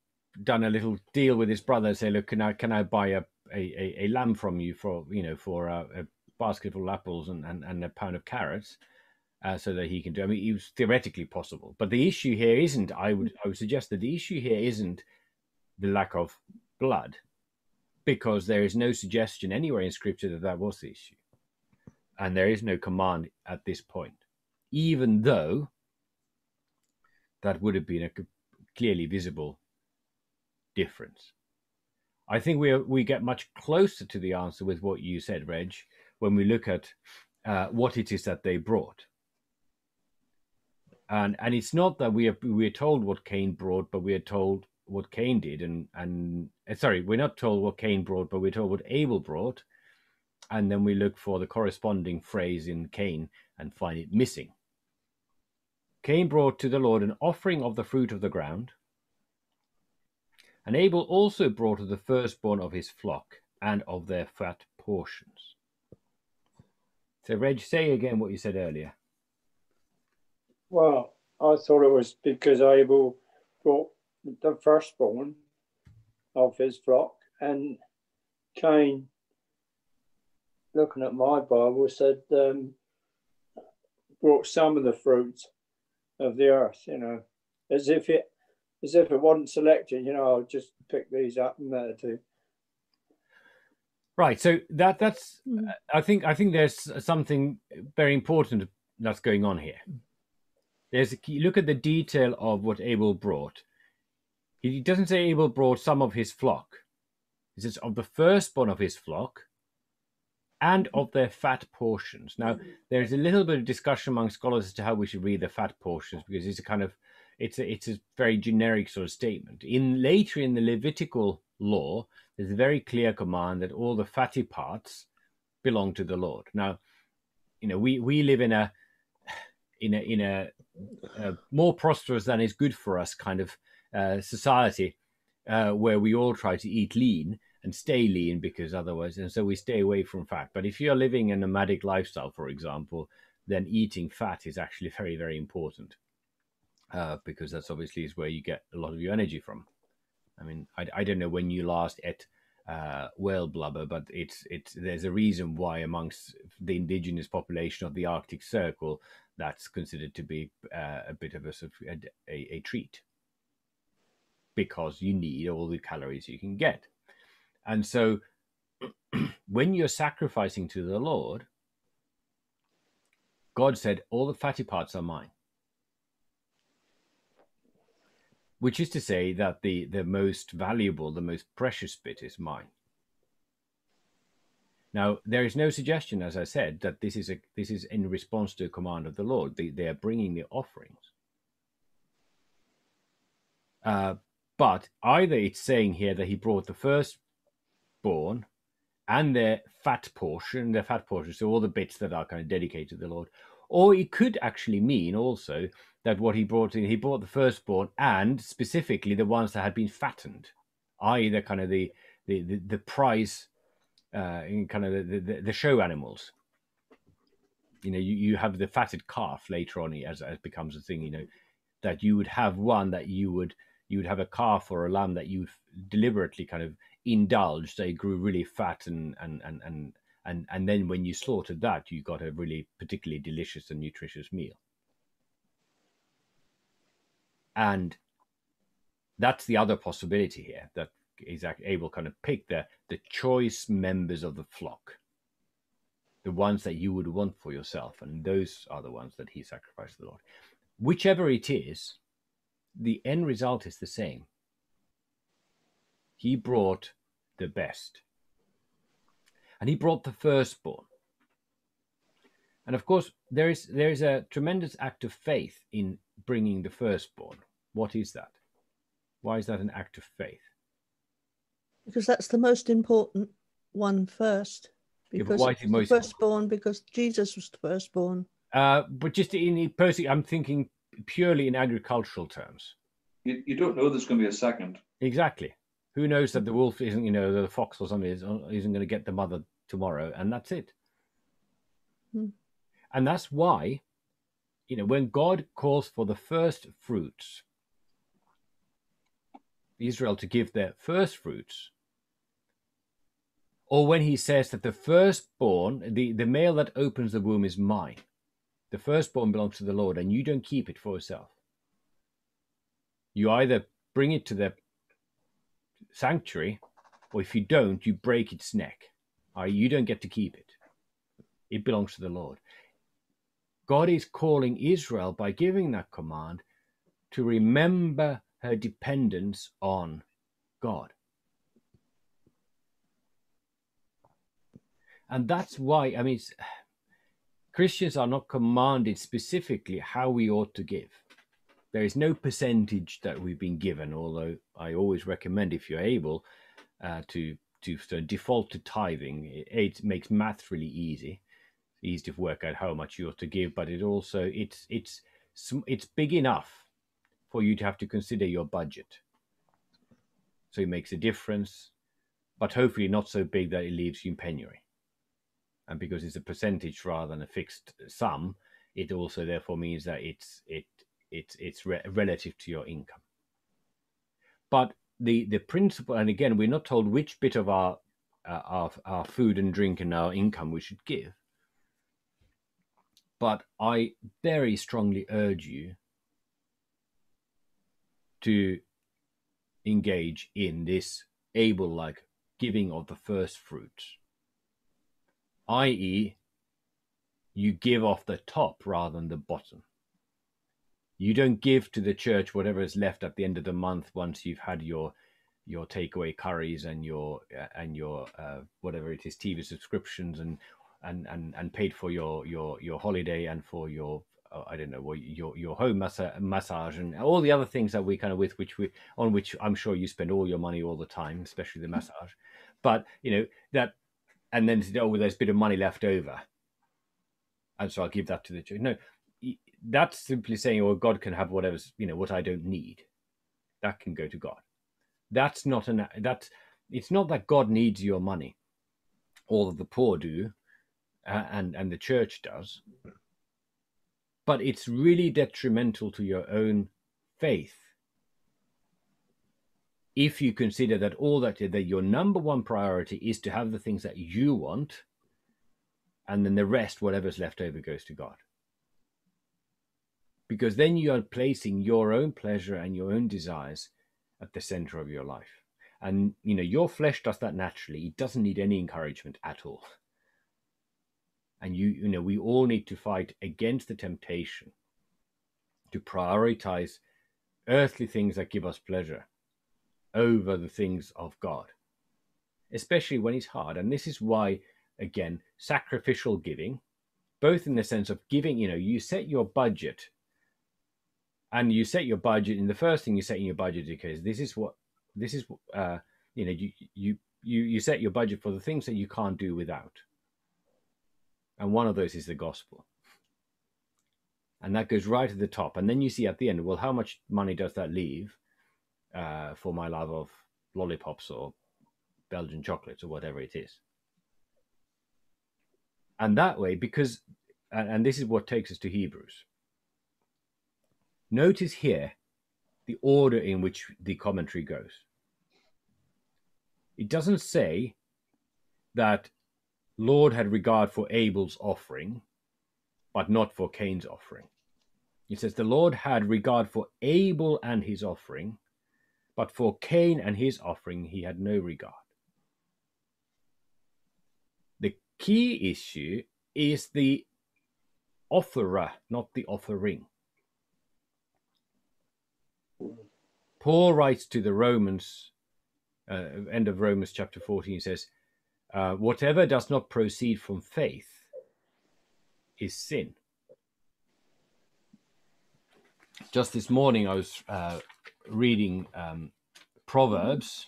Speaker 1: done a little deal with his brother. Say, look, can I can I buy a a, a, a lamb from you for you know for a, a basket of apples and, and, and a pound of carrots? uh, so that he can do. I mean, it was theoretically possible, but the issue here isn't. I would I would suggest that the issue here isn't the lack of blood, because there is no suggestion anywhere in Scripture that that was the issue, and there is no command at this point, even though that would have been a clearly visible difference. I think we we get much closer to the answer with what you said, Reg, when we look at uh, what it is that they brought and and it's not that we are we are told what Cain brought, but we are told what Cain did, and and uh, sorry, we're not told what Cain brought, but we're told what Abel brought, and then we look for the corresponding phrase in Cain and find it missing. Cain brought to the Lord an offering of the fruit of the ground, and Abel also brought the firstborn of his flock and of their fat portions. So, Reg, say again what you said earlier.
Speaker 7: Well, I thought it was because Abel brought the firstborn of his flock, and Cain, looking at my Bible, said um, brought some of the fruit of the earth. You know, as if it as if it wasn't selected. You know, I'll just pick these up and there too.
Speaker 1: Right. So that that's hmm. I think I think there's something very important that's going on here. There's a key, look at the detail of what Abel brought. He doesn't say Abel brought some of his flock. He says of the firstborn of his flock and of their fat portions. Now, there's a little bit of discussion among scholars as to how we should read the fat portions because it's a kind of it's a, it's a very generic sort of statement. In later in the Levitical law, there's a very clear command that all the fatty parts belong to the Lord. Now, you know, we we live in a in a in a, a more prosperous than is good for us kind of uh, society uh, where we all try to eat lean and stay lean because otherwise, and so we stay away from fat. But if you're living a nomadic lifestyle, for example, then eating fat is actually very very important uh, because that's obviously is where you get a lot of your energy from. I mean, I, I don't know when you last ate uh, whale blubber, but it's it's there's a reason why amongst the indigenous population of the Arctic Circle that's considered to be uh, a bit of a, a, a treat because you need all the calories you can get. And so when you're sacrificing to the Lord, God said, All the fatty parts are mine. Which is to say that the, the most valuable, the most precious bit is mine. Now, there is no suggestion, as I said, that this is a this is in response to a command of the Lord. They, they are bringing the offerings. Uh, but either it's saying here that he brought the firstborn and their fat portion, their fat portion, so all the bits that are kind of dedicated to the Lord, or it could actually mean also that what he brought in, he brought the firstborn and specifically the ones that had been fattened, i.e., the kind of the the the, the prize uh, in kind of the, the, the, show animals. You know, you, you have the fatted calf later on as as becomes a thing. You know, that you would have one that you would you would have a calf or a lamb that you deliberately kind of indulged. They grew really fat and and and and and and then when you slaughtered that, you got a really particularly delicious and nutritious meal. And that's the other possibility here that is Abel kind of pick the the choice members of the flock the ones that you would want for yourself, and those are the ones that he sacrificed to the Lord. Whichever it is, the end result is the same. He brought the best. And he brought the firstborn. And of course, there is there is a tremendous act of faith in bringing the firstborn. What is that? Why is that an act of faith?
Speaker 6: Because that's the most important one first.
Speaker 1: Yeah,
Speaker 6: Because
Speaker 1: why is
Speaker 6: it's
Speaker 1: it
Speaker 6: the
Speaker 1: most
Speaker 6: firstborn, because Jesus was the firstborn.
Speaker 1: Uh, but just in person, I'm thinking purely in agricultural terms.
Speaker 4: You, you don't know there's going to be a second.
Speaker 1: Exactly. Who knows that the wolf isn't, you know, the fox or something is, isn't going to get the mother tomorrow, and that's it.
Speaker 6: Hmm.
Speaker 1: And that's why, you know, when God calls for the first fruits, Israel to give their first fruits, or when he says that the firstborn, the, the male that opens the womb is mine, the firstborn belongs to the Lord, and you don't keep it for yourself. You either bring it to the sanctuary, or if you don't, you break its neck. Uh, you don't get to keep it. It belongs to the Lord. God is calling Israel by giving that command to remember her dependence on God. And that's why, I mean, Christians are not commanded specifically how we ought to give. There is no percentage that we've been given, although I always recommend, if you're able, uh, to to so default to tithing. It, it makes math really easy. It's easy to work out how much you ought to give, but it also it's it's it's big enough for you to have to consider your budget. So it makes a difference, but hopefully not so big that it leaves you in penury. And because it's a percentage rather than a fixed sum, it also therefore means that it's it it's it's re- relative to your income. But the the principle, and again, we're not told which bit of our uh, our our food and drink and our income we should give. But I very strongly urge you to engage in this Abel like giving of the first fruits, i.e., you give off the top rather than the bottom. You don't give to the church whatever is left at the end of the month once you've had your your takeaway curries and your uh, and your uh, whatever it is TV subscriptions and and and and paid for your your your holiday and for your uh, I don't know your your home massa- massage and all the other things that we kind of with which we on which I'm sure you spend all your money all the time, especially the massage. But you know that, and then oh, well, there's a bit of money left over, and so I'll give that to the church. No, that's simply saying, oh, God can have whatever's you know what I don't need. That can go to God. That's not an that's it's not that God needs your money, all that the poor do, uh, and and the church does but it's really detrimental to your own faith if you consider that all that that your number one priority is to have the things that you want and then the rest whatever's left over goes to god because then you are placing your own pleasure and your own desires at the center of your life. And you know your flesh does that naturally. It doesn't need any encouragement at all. And you you know we all need to fight against the temptation to prioritize earthly things that give us pleasure over the things of god especially when it's hard. And this is why again sacrificial giving both in the sense of giving you know you set your budget and you set your budget and the first thing you set in your budget because this is what this is uh you know you you you you set your budget for the things that you can't do without and one of those is the gospel. And that goes right at the top. And then you see at the end, well, how much money does that leave uh, for my love of lollipops or Belgian chocolates or whatever it is? And that way, because, and, and this is what takes us to Hebrews. Notice here the order in which the commentary goes. It doesn't say that Lord had regard for Abel's offering, but not for Cain's offering. It says the Lord had regard for Abel and his offering, but for Cain and his offering he had no regard. The key issue is the offerer, not the offering. Paul writes to the Romans, uh, end of Romans chapter 14 says, uh, whatever does not proceed from faith is sin. Just this morning, I was uh, reading um, Proverbs,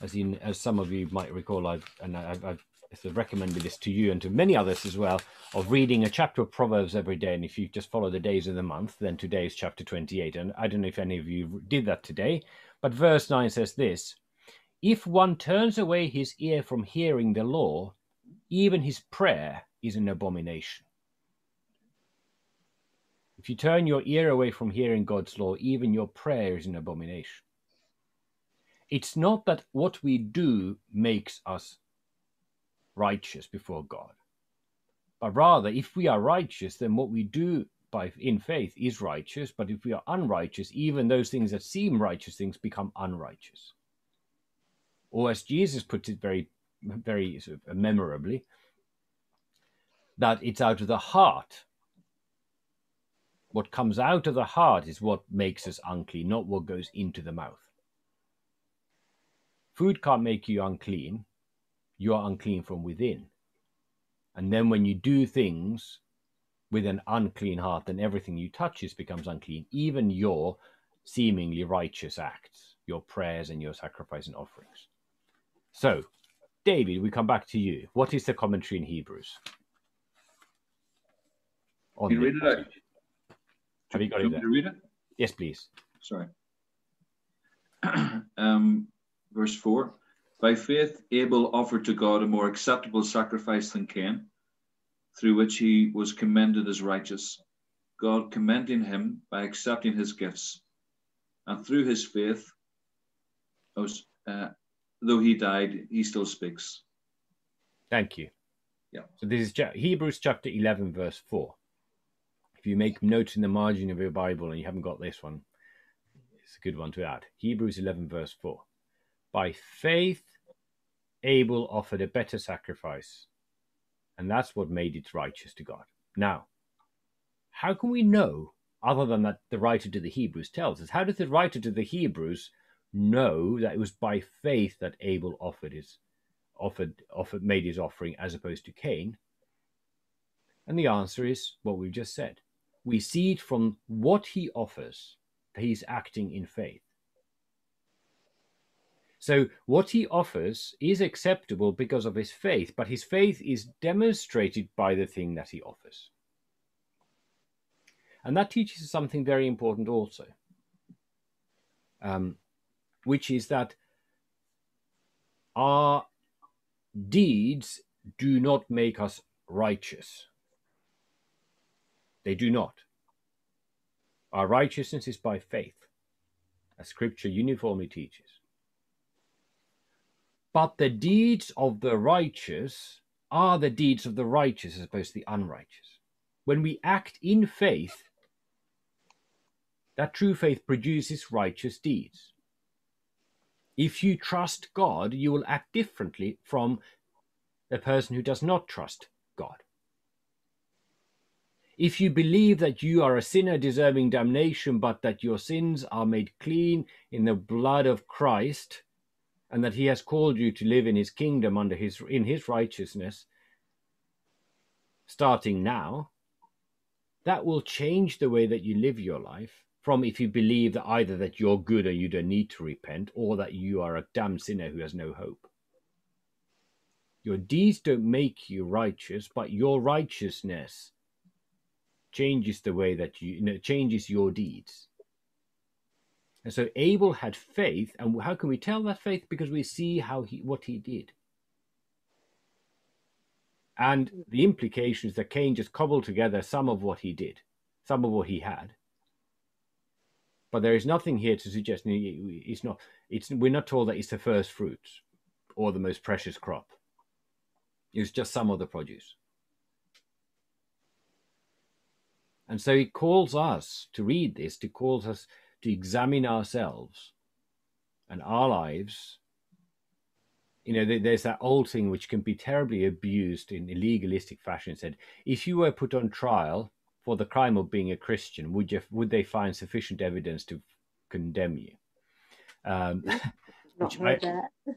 Speaker 1: as in, as some of you might recall, I've and I've, I've recommended this to you and to many others as well, of reading a chapter of Proverbs every day. And if you just follow the days of the month, then today is chapter 28. And I don't know if any of you did that today, but verse 9 says this If one turns away his ear from hearing the law, even his prayer is an abomination. If you turn your ear away from hearing God's law, even your prayer is an abomination. It's not that what we do makes us righteous before God. But rather, if we are righteous, then what we do by in faith is righteous. But if we are unrighteous, even those things that seem righteous things become unrighteous. Or as Jesus puts it very, very sort of memorably, that it's out of the heart. What comes out of the heart is what makes us unclean, not what goes into the mouth. Food can't make you unclean, you are unclean from within. And then when you do things with an unclean heart, then everything you touches becomes unclean, even your seemingly righteous acts, your prayers and your sacrifice and offerings. So, David, we come back to you. What is the commentary in Hebrews?
Speaker 4: On you read it out.
Speaker 1: Have you got it?
Speaker 4: To read it?
Speaker 1: Yes, please.
Speaker 4: Sorry. um, verse 4 by faith, Abel offered to God a more acceptable sacrifice than Cain, through which he was commended as righteous, God commending him by accepting his gifts. And through his faith, uh, though he died, he still speaks.
Speaker 1: Thank you.
Speaker 4: Yeah.
Speaker 1: So this is Hebrews chapter 11, verse 4. If you make notes in the margin of your Bible and you haven't got this one, it's a good one to add. Hebrews 11, verse 4. By faith, Abel offered a better sacrifice, and that's what made it righteous to God. Now, how can we know, other than that the writer to the Hebrews tells us, how does the writer to the Hebrews know that it was by faith that Abel offered his offered offered made his offering as opposed to Cain? And the answer is what we've just said. We see it from what he offers that he's acting in faith. So what he offers is acceptable because of his faith, but his faith is demonstrated by the thing that he offers. And that teaches us something very important also, um, which is that our deeds do not make us righteous. They do not. Our righteousness is by faith, as Scripture uniformly teaches. But the deeds of the righteous are the deeds of the righteous as opposed to the unrighteous. When we act in faith, that true faith produces righteous deeds. If you trust God, you will act differently from a person who does not trust God. If you believe that you are a sinner deserving damnation, but that your sins are made clean in the blood of Christ, and that he has called you to live in his kingdom under his in his righteousness starting now that will change the way that you live your life from if you believe that either that you're good and you don't need to repent or that you are a damn sinner who has no hope. Your deeds don't make you righteous but your righteousness changes the way that you, you know, changes your deeds and so Abel had faith, and how can we tell that faith? Because we see how he what he did. And the implication is that Cain just cobbled together some of what he did, some of what he had. But there is nothing here to suggest it's not. It's we're not told that it's the first fruits or the most precious crop. It's just some of the produce. And so he calls us to read this, to calls us to examine ourselves and our lives you know, there's that old thing which can be terribly abused in a legalistic fashion. Said, if you were put on trial for the crime of being a Christian, would you would they find sufficient evidence to condemn you? Um, which I-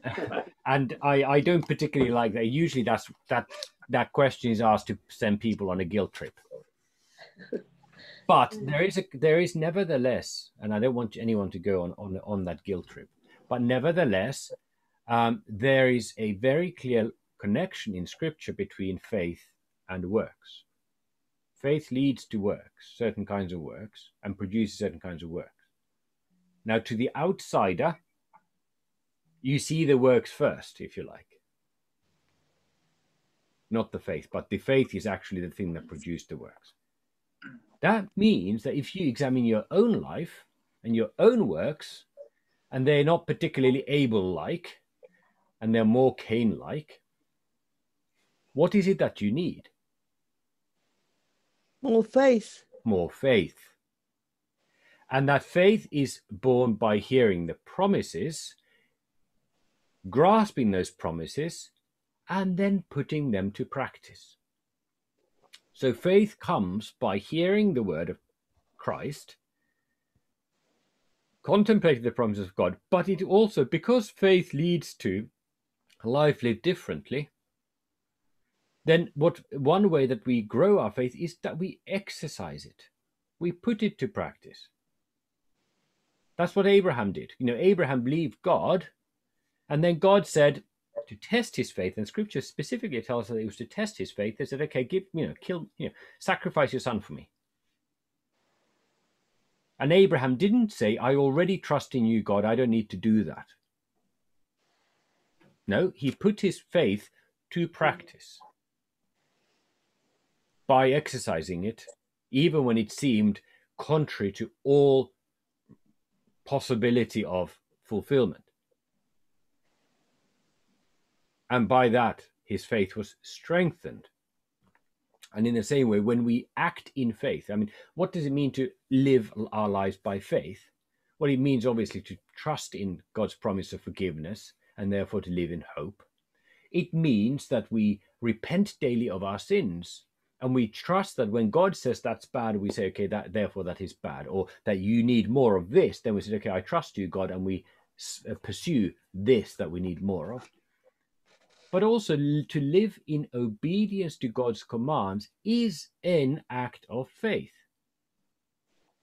Speaker 1: and I, I don't particularly like that. Usually, that's that that question is asked to send people on a guilt trip. But there is a there is nevertheless, and I don't want anyone to go on on on that guilt trip. But nevertheless, um, there is a very clear connection in Scripture between faith and works. Faith leads to works, certain kinds of works, and produces certain kinds of works. Now, to the outsider, you see the works first, if you like. Not the faith, but the faith is actually the thing that produced the works. That means that if you examine your own life and your own works, and they're not particularly Abel like, and they're more Cain like, what is it that you need?
Speaker 6: More faith.
Speaker 1: More faith. And that faith is born by hearing the promises, grasping those promises, and then putting them to practice. So faith comes by hearing the word of Christ, contemplating the promises of God, but it also, because faith leads to life lived differently, then what one way that we grow our faith is that we exercise it. We put it to practice. That's what Abraham did. You know, Abraham believed God, and then God said to test his faith, and scripture specifically tells us that it was to test his faith. They said, okay, give, you know, kill, you know, sacrifice your son for me. And Abraham didn't say, I already trust in you, God, I don't need to do that. No, he put his faith to practice by exercising it, even when it seemed contrary to all possibility of fulfillment. And by that, his faith was strengthened. And in the same way, when we act in faith, I mean, what does it mean to live our lives by faith? Well, it means obviously to trust in God's promise of forgiveness and therefore to live in hope. It means that we repent daily of our sins and we trust that when God says that's bad, we say, okay, that therefore that is bad, or that you need more of this, then we say, okay, I trust you, God, and we uh, pursue this that we need more of. But also to live in obedience to God's commands is an act of faith.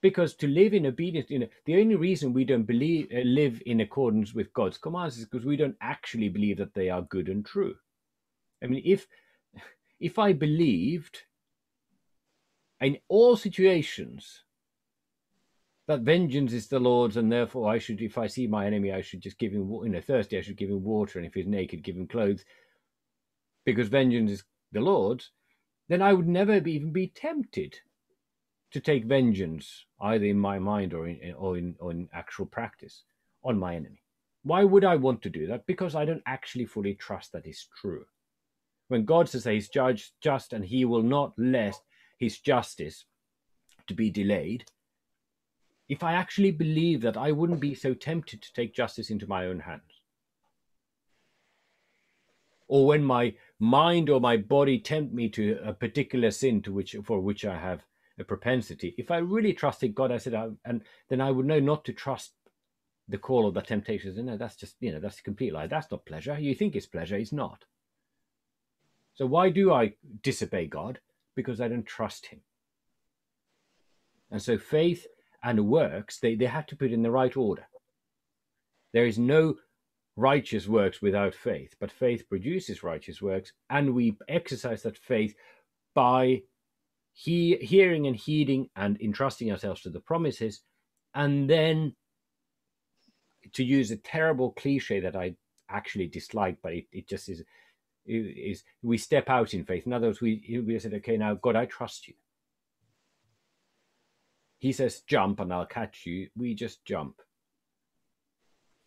Speaker 1: Because to live in obedience, you know, the only reason we don't believe uh, live in accordance with God's commands is because we don't actually believe that they are good and true. I mean, if if I believed in all situations that vengeance is the Lord's, and therefore I should, if I see my enemy, I should just give him, you know, thirsty, I should give him water, and if he's naked, give him clothes, because vengeance is the Lord's, then I would never be, even be tempted to take vengeance, either in my mind or in, or in, or in actual practice, on my enemy. Why would I want to do that? Because I don't actually fully trust that is true when God says that he's judged just and he will not let his justice to be delayed, if I actually believe that, I wouldn't be so tempted to take justice into my own hands. Or when my mind or my body tempt me to a particular sin to which for which I have a propensity, if I really trusted God, I said, I, and then I would know not to trust the call of the temptations. No, that's just you know that's a complete lie. That's not pleasure. You think it's pleasure, it's not. So why do I disobey God? Because I don't trust him. And so faith and works, they, they have to put in the right order. There is no righteous works without faith, but faith produces righteous works, and we exercise that faith by he, hearing and heeding and entrusting ourselves to the promises, and then to use a terrible cliche that I actually dislike, but it, it just is is we step out in faith. In other words, we we said, okay, now God, I trust you. He says, jump, and I'll catch you. We just jump.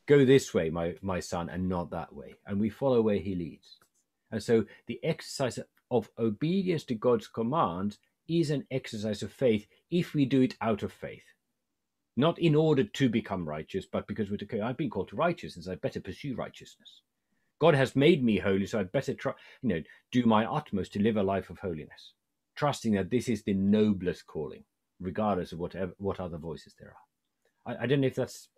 Speaker 1: Go this way, my my son, and not that way, and we follow where He leads. And so, the exercise of obedience to God's commands is an exercise of faith if we do it out of faith, not in order to become righteous, but because we're okay. I've been called to righteousness. I better pursue righteousness. God has made me holy, so I'd better try, you know, do my utmost to live a life of holiness, trusting that this is the noblest calling, regardless of whatever what other voices there are. I, I don't know if that's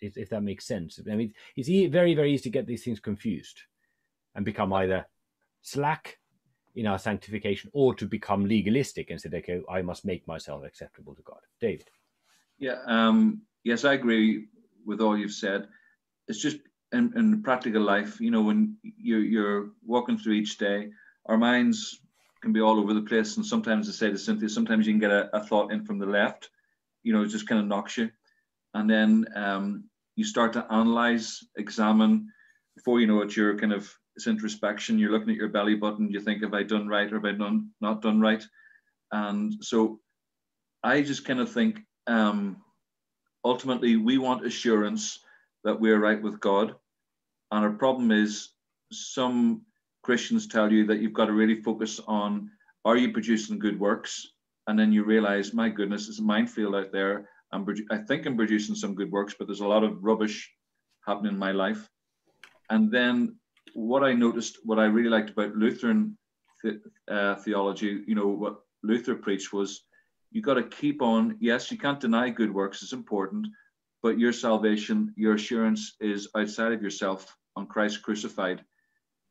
Speaker 1: if, if, that makes sense. I mean, it's very very easy to get these things confused and become either slack in our sanctification or to become legalistic and say, okay, I must make myself acceptable to God. David.
Speaker 4: Yeah. Um, yes, I agree with all you've said. It's just in, in practical life, you know, when you're, you're walking through each day, our minds can be all over the place. And sometimes, I say to Cynthia, sometimes you can get a, a thought in from the left, you know, it just kind of knocks you. And then um, you start to analyze, examine. Before you know it, you're kind of, it's introspection. You're looking at your belly button. You think, have I done right or have I done, not done right? And so I just kind of think um, ultimately we want assurance that we're right with God. And our problem is some Christians tell you that you've got to really focus on are you producing good works? And then you realize, my goodness, it's a minefield out there. I'm, I think I'm producing some good works, but there's a lot of rubbish happening in my life. And then what I noticed, what I really liked about Lutheran th- uh, theology, you know, what Luther preached was you've got to keep on. Yes, you can't deny good works, it's important, but your salvation, your assurance is outside of yourself on Christ crucified.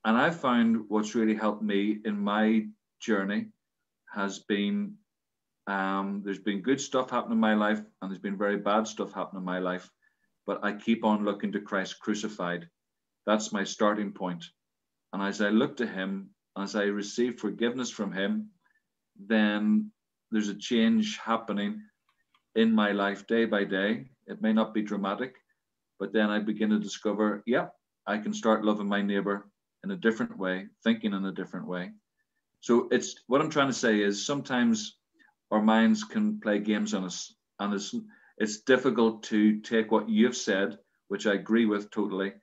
Speaker 4: And I found what's really helped me in my journey has been um, there's been good stuff happening in my life, and there's been very bad stuff happening in my life, but I keep on looking to Christ crucified. That's my starting point. And as I look to Him, as I receive forgiveness from Him, then there's a change happening in my life day by day. It may not be dramatic, but then I begin to discover, yeah, I can start loving my neighbor in a different way, thinking in a different way. So it's what I'm trying to say is sometimes our minds can play games on us, and it's it's difficult to take what you've said, which I agree with totally,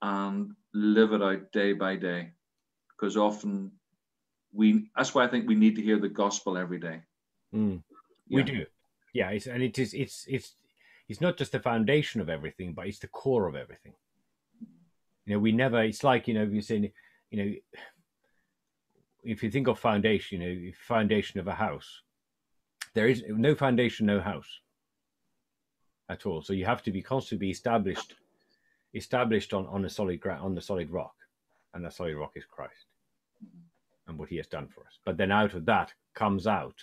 Speaker 4: and live it out day by day, because often we that's why I think we need to hear the gospel every day.
Speaker 1: Mm. Yeah. We do, yeah, it's, and it is it's it's it's not just the foundation of everything, but it's the core of everything. You know, we never. It's like you know, you say, you know, if you think of foundation, you know, foundation of a house, there is no foundation, no house at all. So you have to be constantly established, established on on a solid ground, on the solid rock, and that solid rock is Christ and what He has done for us. But then out of that comes out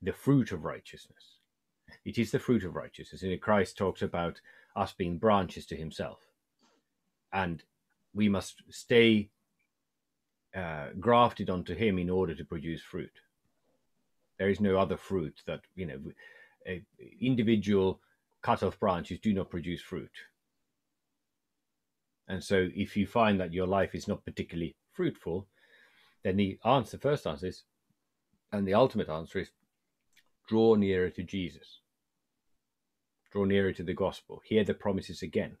Speaker 1: the fruit of righteousness. It is the fruit of righteousness. And Christ talks about us being branches to Himself and we must stay uh, grafted onto him in order to produce fruit. There is no other fruit that you know. individual cut-off branches do not produce fruit, and so if you find that your life is not particularly fruitful, then the answer, first answer is, and the ultimate answer is, draw nearer to Jesus. Draw nearer to the gospel. Hear the promises again.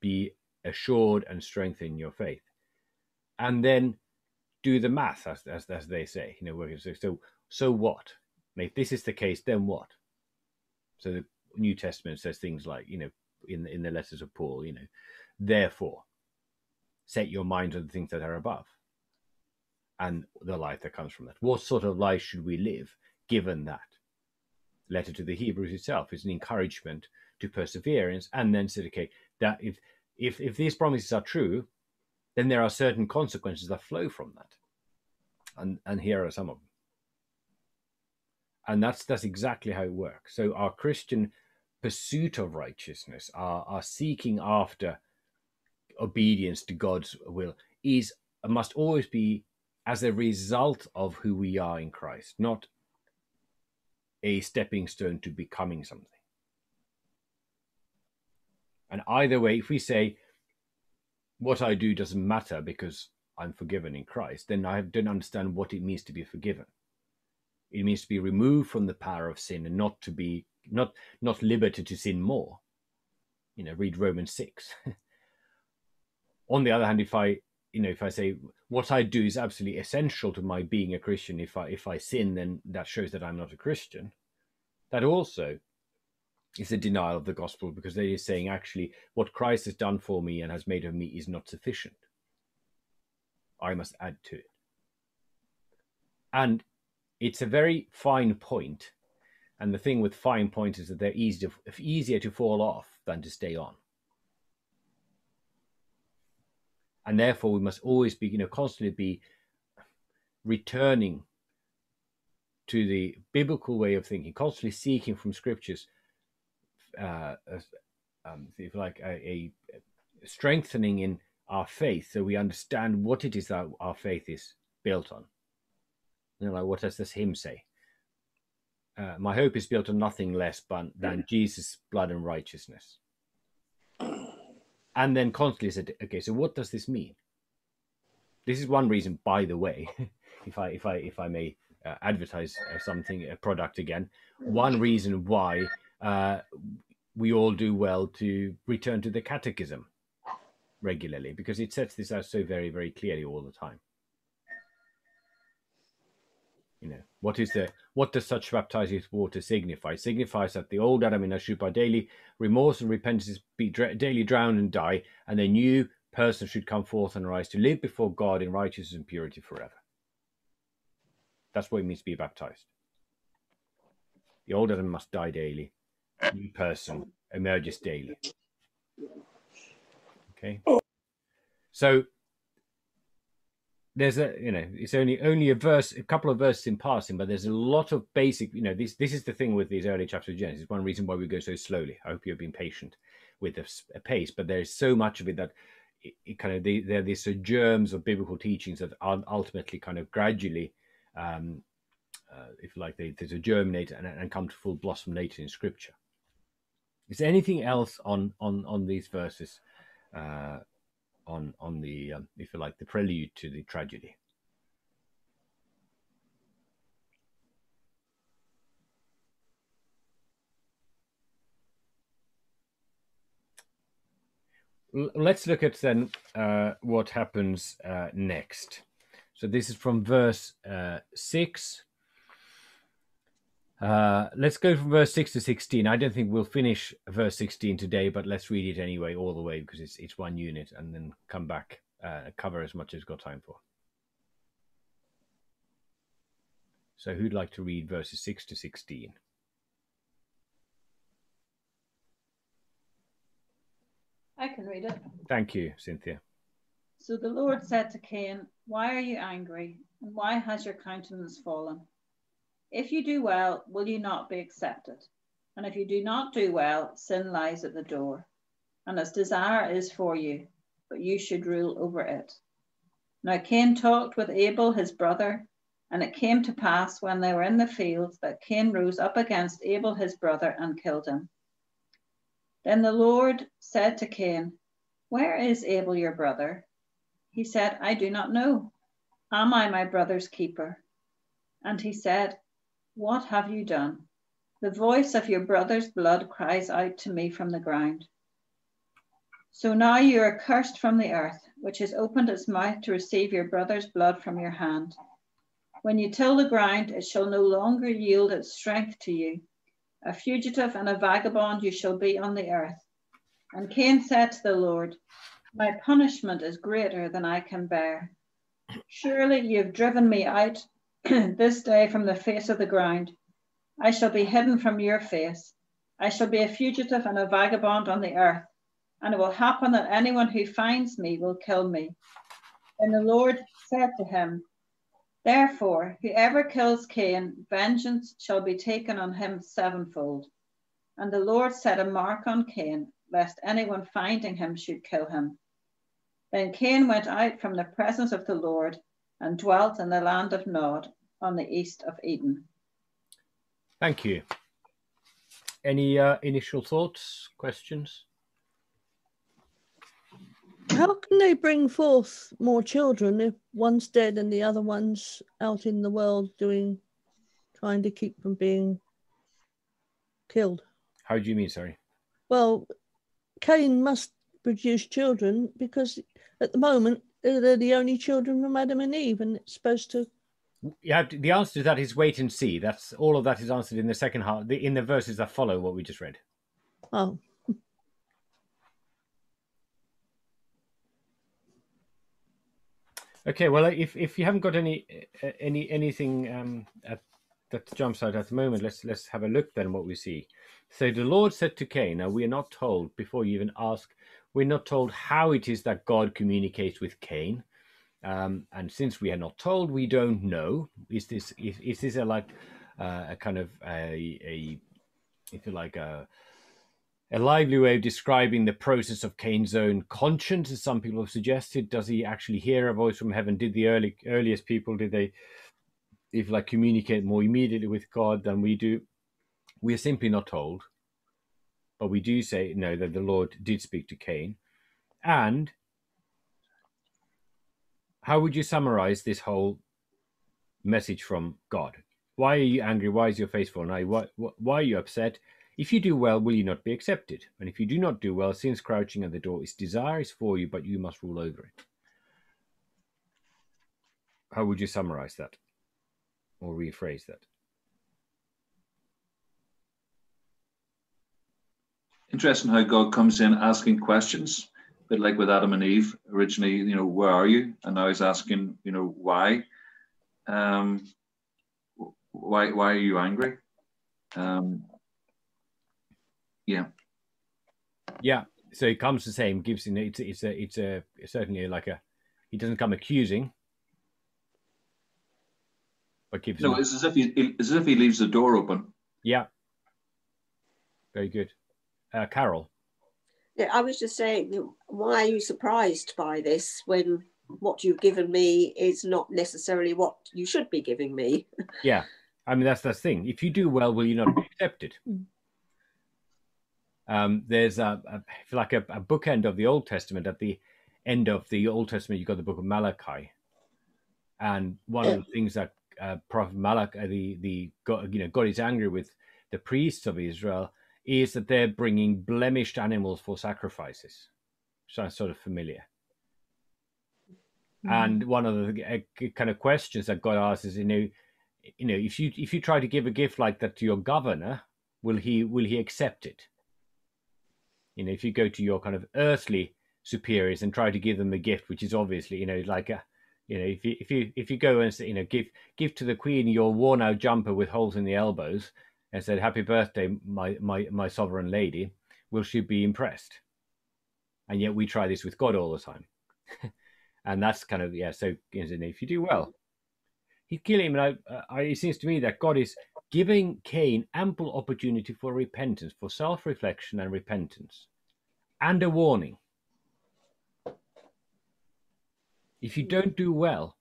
Speaker 1: Be assured and strengthen your faith. And then do the math, as, as, as they say. You know, so so what? If this is the case, then what? So the New Testament says things like, you know, in in the letters of Paul, you know, therefore, set your mind on the things that are above, and the life that comes from that. What sort of life should we live, given that? letter to the Hebrews itself is an encouragement to perseverance, and then said, okay, that if if if these promises are true, then there are certain consequences that flow from that. And and here are some of them. And that's that's exactly how it works. So our Christian pursuit of righteousness, our, our seeking after obedience to God's will is must always be as a result of who we are in Christ, not a stepping stone to becoming something. And either way, if we say what I do doesn't matter because I'm forgiven in Christ, then I don't understand what it means to be forgiven. It means to be removed from the power of sin and not to be not not liberty to sin more. You know, read Romans six. On the other hand, if I you know if I say what I do is absolutely essential to my being a Christian, if I if I sin, then that shows that I'm not a Christian. That also is a denial of the gospel because they are saying actually what Christ has done for me and has made of me is not sufficient. I must add to it. And it's a very fine point. And the thing with fine points is that they're easy to, easier to fall off than to stay on. And therefore, we must always be, you know, constantly be returning to the biblical way of thinking, constantly seeking from scriptures, uh, um, if like a, a, strengthening in our faith, so we understand what it is that our faith is built on. You know, like what does this hymn say? Uh, my hope is built on nothing less but than Jesus' blood and righteousness. And then constantly said, okay, so what does this mean? This is one reason, by the way, if I if I if I may uh, advertise uh, something a product again, one reason why uh, we all do well to return to the catechism regularly because it sets this out so very very clearly all the time. You know what is the what does such with water signify? Signifies that the old adam in us should by daily remorse and repentance be daily drown and die and a new person should come forth and rise to live before god in righteousness and purity forever. That's what it means to be baptized. The old adam must die daily new person emerges daily. Okay? So there's a you know it's only only a verse a couple of verses in passing but there's a lot of basic you know this this is the thing with these early chapters of genesis. One reason why we go so slowly. I hope you've been patient with the pace but there's so much of it that it, it kind of they, they're these germs of biblical teachings that are ultimately kind of gradually um uh, if like they, they germinate and, and come to full blossom later in scripture is there anything else on on on these verses uh on on the um, if you like the prelude to the tragedy. let's look at then uh, what happens uh, next. So this is from verse uh, six uh, let's go from verse 6 to 16. I don't think we'll finish verse 16 today, but let's read it anyway, all the way, because it's, it's one unit, and then come back, uh, cover as much as we've got time for. So, who'd like to read verses 6 to 16?
Speaker 3: I can read it.
Speaker 1: Thank you, Cynthia.
Speaker 3: So the Lord said to Cain, Why are you angry? And why has your countenance fallen? If you do well, will you not be accepted? And if you do not do well, sin lies at the door, and its desire is for you, but you should rule over it. Now Cain talked with Abel his brother, and it came to pass when they were in the field that Cain rose up against Abel his brother and killed him. Then the Lord said to Cain, Where is Abel your brother? He said, I do not know. Am I my brother's keeper? And he said, what have you done? The voice of your brother's blood cries out to me from the ground. So now you are cursed from the earth, which has opened its mouth to receive your brother's blood from your hand. When you till the ground, it shall no longer yield its strength to you. A fugitive and a vagabond you shall be on the earth. And Cain said to the Lord, My punishment is greater than I can bear. Surely you have driven me out this day from the face of the ground. I shall be hidden from your face. I shall be a fugitive and a vagabond on the earth. And it will happen that anyone who finds me will kill me. And the Lord said to him, Therefore, whoever kills Cain, vengeance shall be taken on him sevenfold. And the Lord set a mark on Cain, lest anyone finding him should kill him. Then Cain went out from the presence of the Lord and dwelt in the land of Nod on the east of Eden.
Speaker 1: Thank you. Any uh, initial thoughts, questions?
Speaker 6: How can they bring forth more children if one's dead and the other one's out in the world doing, trying to keep from being killed?
Speaker 1: How do you mean, sorry?
Speaker 6: Well, Cain must produce children because at the moment they're the only children from Adam and Eve, and it's supposed to.
Speaker 1: Yeah, the answer to that is wait and see. That's all of that is answered in the second half, the, in the verses that follow what we just read.
Speaker 6: Oh,
Speaker 1: Okay, well, if if you haven't got any uh, any anything um, at, that jumps out at the moment, let's let's have a look then what we see. So the Lord said to Cain. Now we are not told before you even ask. We're not told how it is that God communicates with Cain, um, and since we are not told, we don't know. Is this is, is this a like uh, a kind of a, a if you like a a lively way of describing the process of Cain's own conscience, as some people have suggested. Does he actually hear a voice from heaven? Did the early earliest people did they, if like communicate more immediately with God than we do? We are simply not told, but we do say no that the Lord did speak to Cain, and how would you summarize this whole message from God? Why are you angry? Why is your face fallen? Why, why, are you upset? If you do well, will you not be accepted? And if you do not do well, sin's crouching at the door. Its desire is for you, but you must rule over it. How would you summarize that? Or rephrase that?
Speaker 4: Interesting how God comes in asking questions, a bit like with Adam and Eve. Originally, you know, where are you? And now he's asking, you know, why? Um, why why are you angry? Um, yeah.
Speaker 1: Yeah. So he comes the same, gives in it's it's a it's a certainly like a he doesn't come accusing, but gives
Speaker 4: no.
Speaker 1: him-
Speaker 4: It's as if he it's as if he leaves the door open.
Speaker 1: yeah. Very good, uh, Carol.
Speaker 2: Yeah, I was just saying, why are you surprised by this when what you've given me is not necessarily what you should be giving me?
Speaker 1: Yeah, I mean that's the thing. If you do well, will you not be accepted? Um, there's a, a like a, a bookend of the Old Testament. At the end of the Old Testament, you've got the book of Malachi, and one of the things that uh, Prophet Malachi, the the God, you know God is angry with the priests of Israel is that they're bringing blemished animals for sacrifices. Sounds sort of familiar. And one of the uh, kind of questions that God asks is, you know, you know, if you if you try to give a gift like that to your governor, will he will he accept it? You know, if you go to your kind of earthly superiors and try to give them a gift, which is obviously, you know, like a, you know, if you if you if you go and say, you know, give give to the queen your worn out jumper with holes in the elbows and said, "Happy birthday, my my my sovereign lady," will she be impressed? And yet we try this with God all the time, and that's kind of yeah. So if you do well, he's killing him. And I, I, it seems to me that God is giving Cain ample opportunity for repentance, for self reflection and repentance, and a warning. If you don't do well,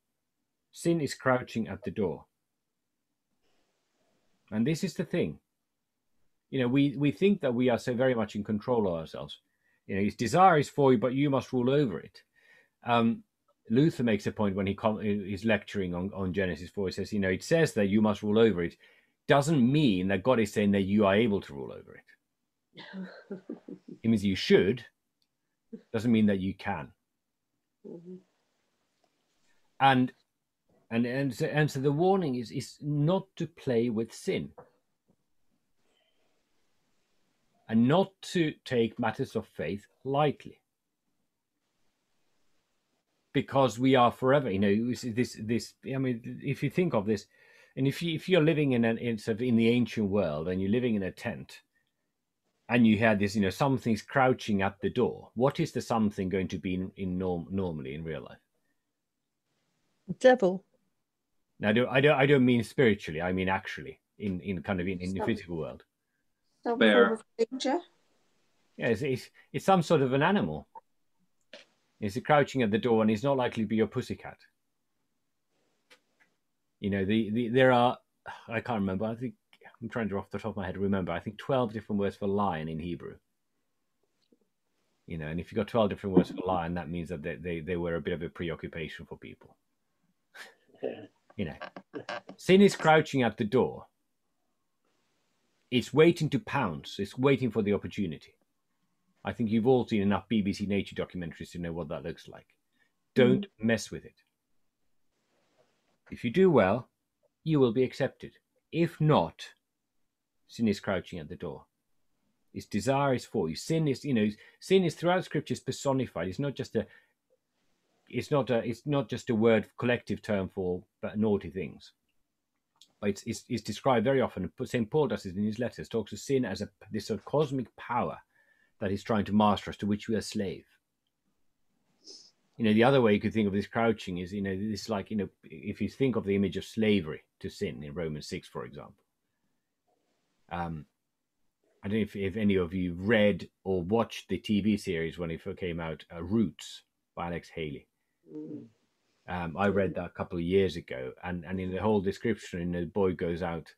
Speaker 1: sin is crouching at the door. And this is the thing. You know, we, we think that we are so very much in control of ourselves. You know, his desire is for you, but you must rule over it. Um, Luther makes a point when he com- is lecturing on, on Genesis 4. He says, you know, it says that you must rule over it. Doesn't mean that God is saying that you are able to rule over it. It means you should. Doesn't mean that you can.
Speaker 2: Mhm.
Speaker 1: And and and so, and so the warning is is not to play with sin. And not to take matters of faith lightly. Because we are forever, you know, this this, I mean, if you think of this, and if you if you're living in an in sort of in the ancient world and you're living in a tent, and you had this, you know, something's crouching at the door. What is the something going to be in, in norm normally in real life?
Speaker 6: Devil.
Speaker 1: Now, I don't, I don't, I don't mean spiritually. I mean actually, in, in kind of in, in the physical world.
Speaker 2: Some
Speaker 4: Bear.
Speaker 2: form of danger.
Speaker 1: Yeah, it's, it's, it's some sort of an animal. It's crouching at the door, and it's not likely to be your pussycat. You know, the, the there are, I can't remember. I think I'm trying to off the top of my head remember. I think twelve different words for lion in Hebrew. You know, and if you've got twelve different words for lion, that means that they, they, they were a bit of a preoccupation for people. You know, sin is crouching at the door. It's waiting to pounce. It's waiting for the opportunity. I think you've all seen enough BBC nature documentaries to know what that looks like. Don't mm. mess with it. If you do well, you will be accepted. If not, sin is crouching at the door. Its desire is for you. Sin is, you know, sin is throughout scriptures personified. It's not just a it's not a it's not just a word collective term for naughty things. But it's, it's, it's described very often. St paul does it in his letters talks of sin as a this sort of cosmic power that is trying to master us to which we are slave. You know the other way you could think of this crouching is you know this like you know if you think of the image of slavery to sin in romans 6 for example. Um i don't know if, if any of you read or watched the tv series when it came out uh, roots by alex haley um, I read that a couple of years ago, and, and in the whole description, the boy goes out,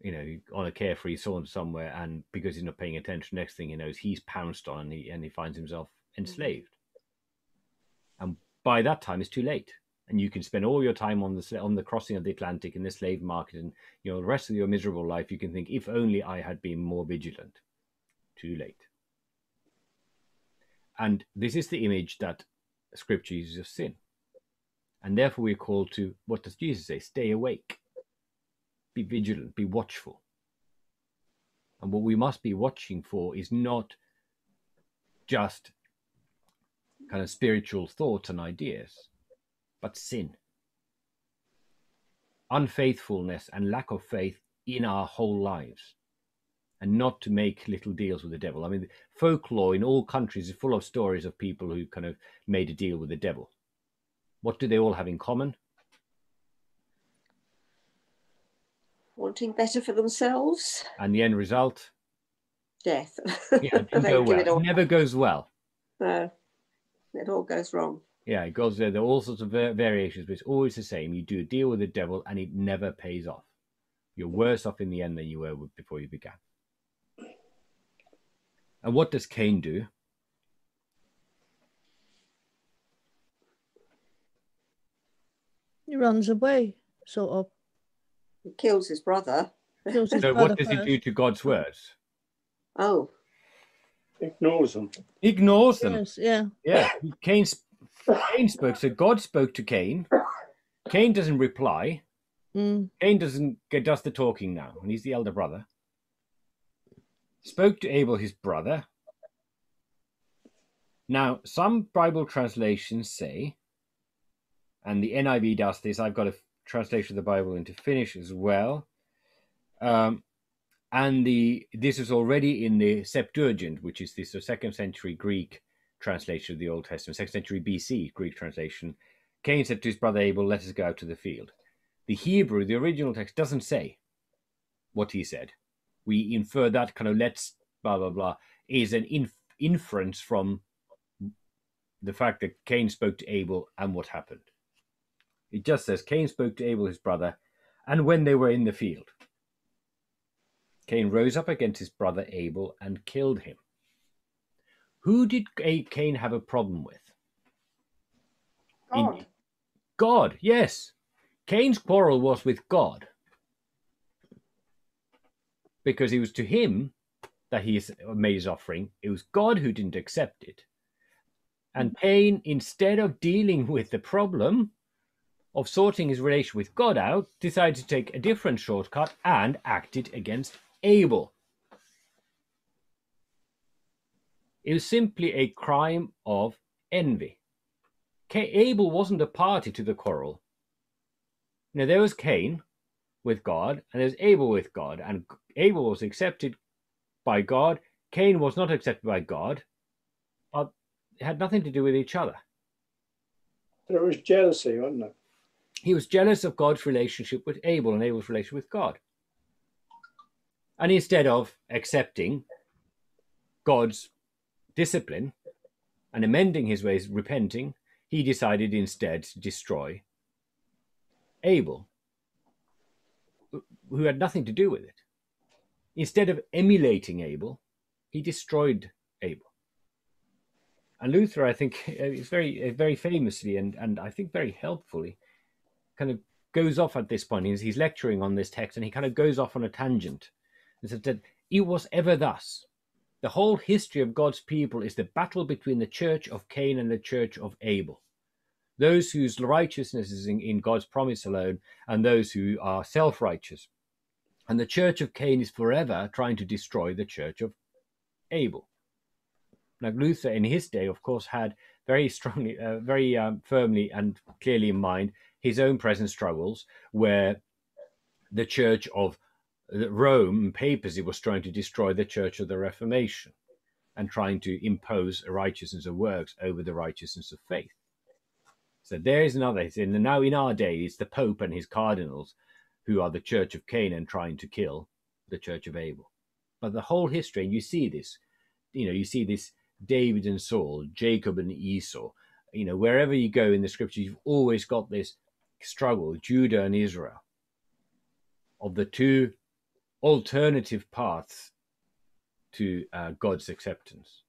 Speaker 1: you know, on a carefree saunter somewhere, and because he's not paying attention, next thing he knows, he's pounced on, and he, and he finds himself enslaved. And by that time, it's too late, and you can spend all your time on the on the crossing of the Atlantic in the slave market, and you know, the rest of your miserable life, you can think, if only I had been more vigilant. Too late. And this is the image that scripture uses of sin. And therefore, we're called to what does Jesus say? Stay awake, be vigilant, be watchful. And what we must be watching for is not just kind of spiritual thoughts and ideas, but sin, unfaithfulness, and lack of faith in our whole lives and not to make little deals with the devil. I mean, folklore in all countries is full of stories of people who kind of made a deal with the devil. What do they all have in common?
Speaker 2: Wanting better for themselves.
Speaker 1: And the end result?
Speaker 2: Death.
Speaker 1: Yeah, it, go well. it, it never goes well.
Speaker 2: No, it all goes wrong.
Speaker 1: Yeah, it goes there. There are all sorts of variations, but it's always the same. You do a deal with the devil and it never pays off. You're worse off in the end than you were before you began. And what does Cain do?
Speaker 6: He runs away, sort of.
Speaker 2: He kills his brother.
Speaker 6: Kills his
Speaker 1: so
Speaker 6: brother
Speaker 1: what does
Speaker 6: first.
Speaker 1: he do to God's words?
Speaker 2: Oh.
Speaker 7: Ignores them.
Speaker 1: Ignores them.
Speaker 6: Yes, yeah.
Speaker 1: Yeah. Cain, Cain spoke, so God spoke to Cain. Cain doesn't reply.
Speaker 6: Mm.
Speaker 1: Cain doesn't get does the talking now, and he's the elder brother spoke to Abel, his brother. Now, some Bible translations say, and the NIV does this, I've got a translation of the Bible into Finnish as well. Um, and the this is already in the Septuagint, which is this second century Greek translation of the Old Testament, second century BC Greek translation. Cain said to his brother Abel, Let us go out to the field. The Hebrew, the original text, doesn't say what he said we infer that kind of let's blah blah blah is an inf- inference from the fact that Cain spoke to Abel and what happened. It just says Cain spoke to Abel his brother, and when they were in the field, Cain rose up against his brother Abel and killed him. Who did Cain have a problem with?
Speaker 2: God.
Speaker 1: In- God, yes. Cain's quarrel was with God because it was to him that he made his offering. It was God who didn't accept it. And mm-hmm. Cain, instead of dealing with the problem of sorting his relation with God out, decided to take a different shortcut and acted against Abel. It was simply a crime of envy. Abel wasn't a party to the quarrel. Now, there was Cain with God, and there's Abel with God, and Abel was accepted by God. Cain was not accepted by God, but it had nothing to do with each other.
Speaker 7: There was jealousy, wasn't there?
Speaker 1: He was jealous of God's relationship with Abel and Abel's relationship with God. And instead of accepting God's discipline and amending his ways, repenting, he decided instead to destroy Abel, who had nothing to do with it. Instead of emulating Abel, he destroyed Abel. And Luther, I think, is very, very famously and, and I think very helpfully, kind of goes off at this point. He's, he's lecturing on this text and he kind of goes off on a tangent and says that it was ever thus. The whole history of God's people is the battle between the church of Cain and the church of Abel. Those whose righteousness is in, in God's promise alone, and those who are self righteous. And the church of Cain is forever trying to destroy the church of Abel. Now, Luther in his day, of course, had very strongly, uh, very um, firmly and clearly in mind his own present struggles, where the Church of Rome and papacy was trying to destroy the Church of the Reformation and trying to impose a righteousness of works over the righteousness of faith. So there is another. Now in our day, it's the Pope and his cardinals who are the Church of Cain trying to kill the Church of Abel. But the whole history, and you see this, you know, you see this David and Saul, Jacob and Esau. You know, wherever you go in the scriptures, you've always got this struggle, Judah and Israel, of the two alternative paths to uh, God's acceptance.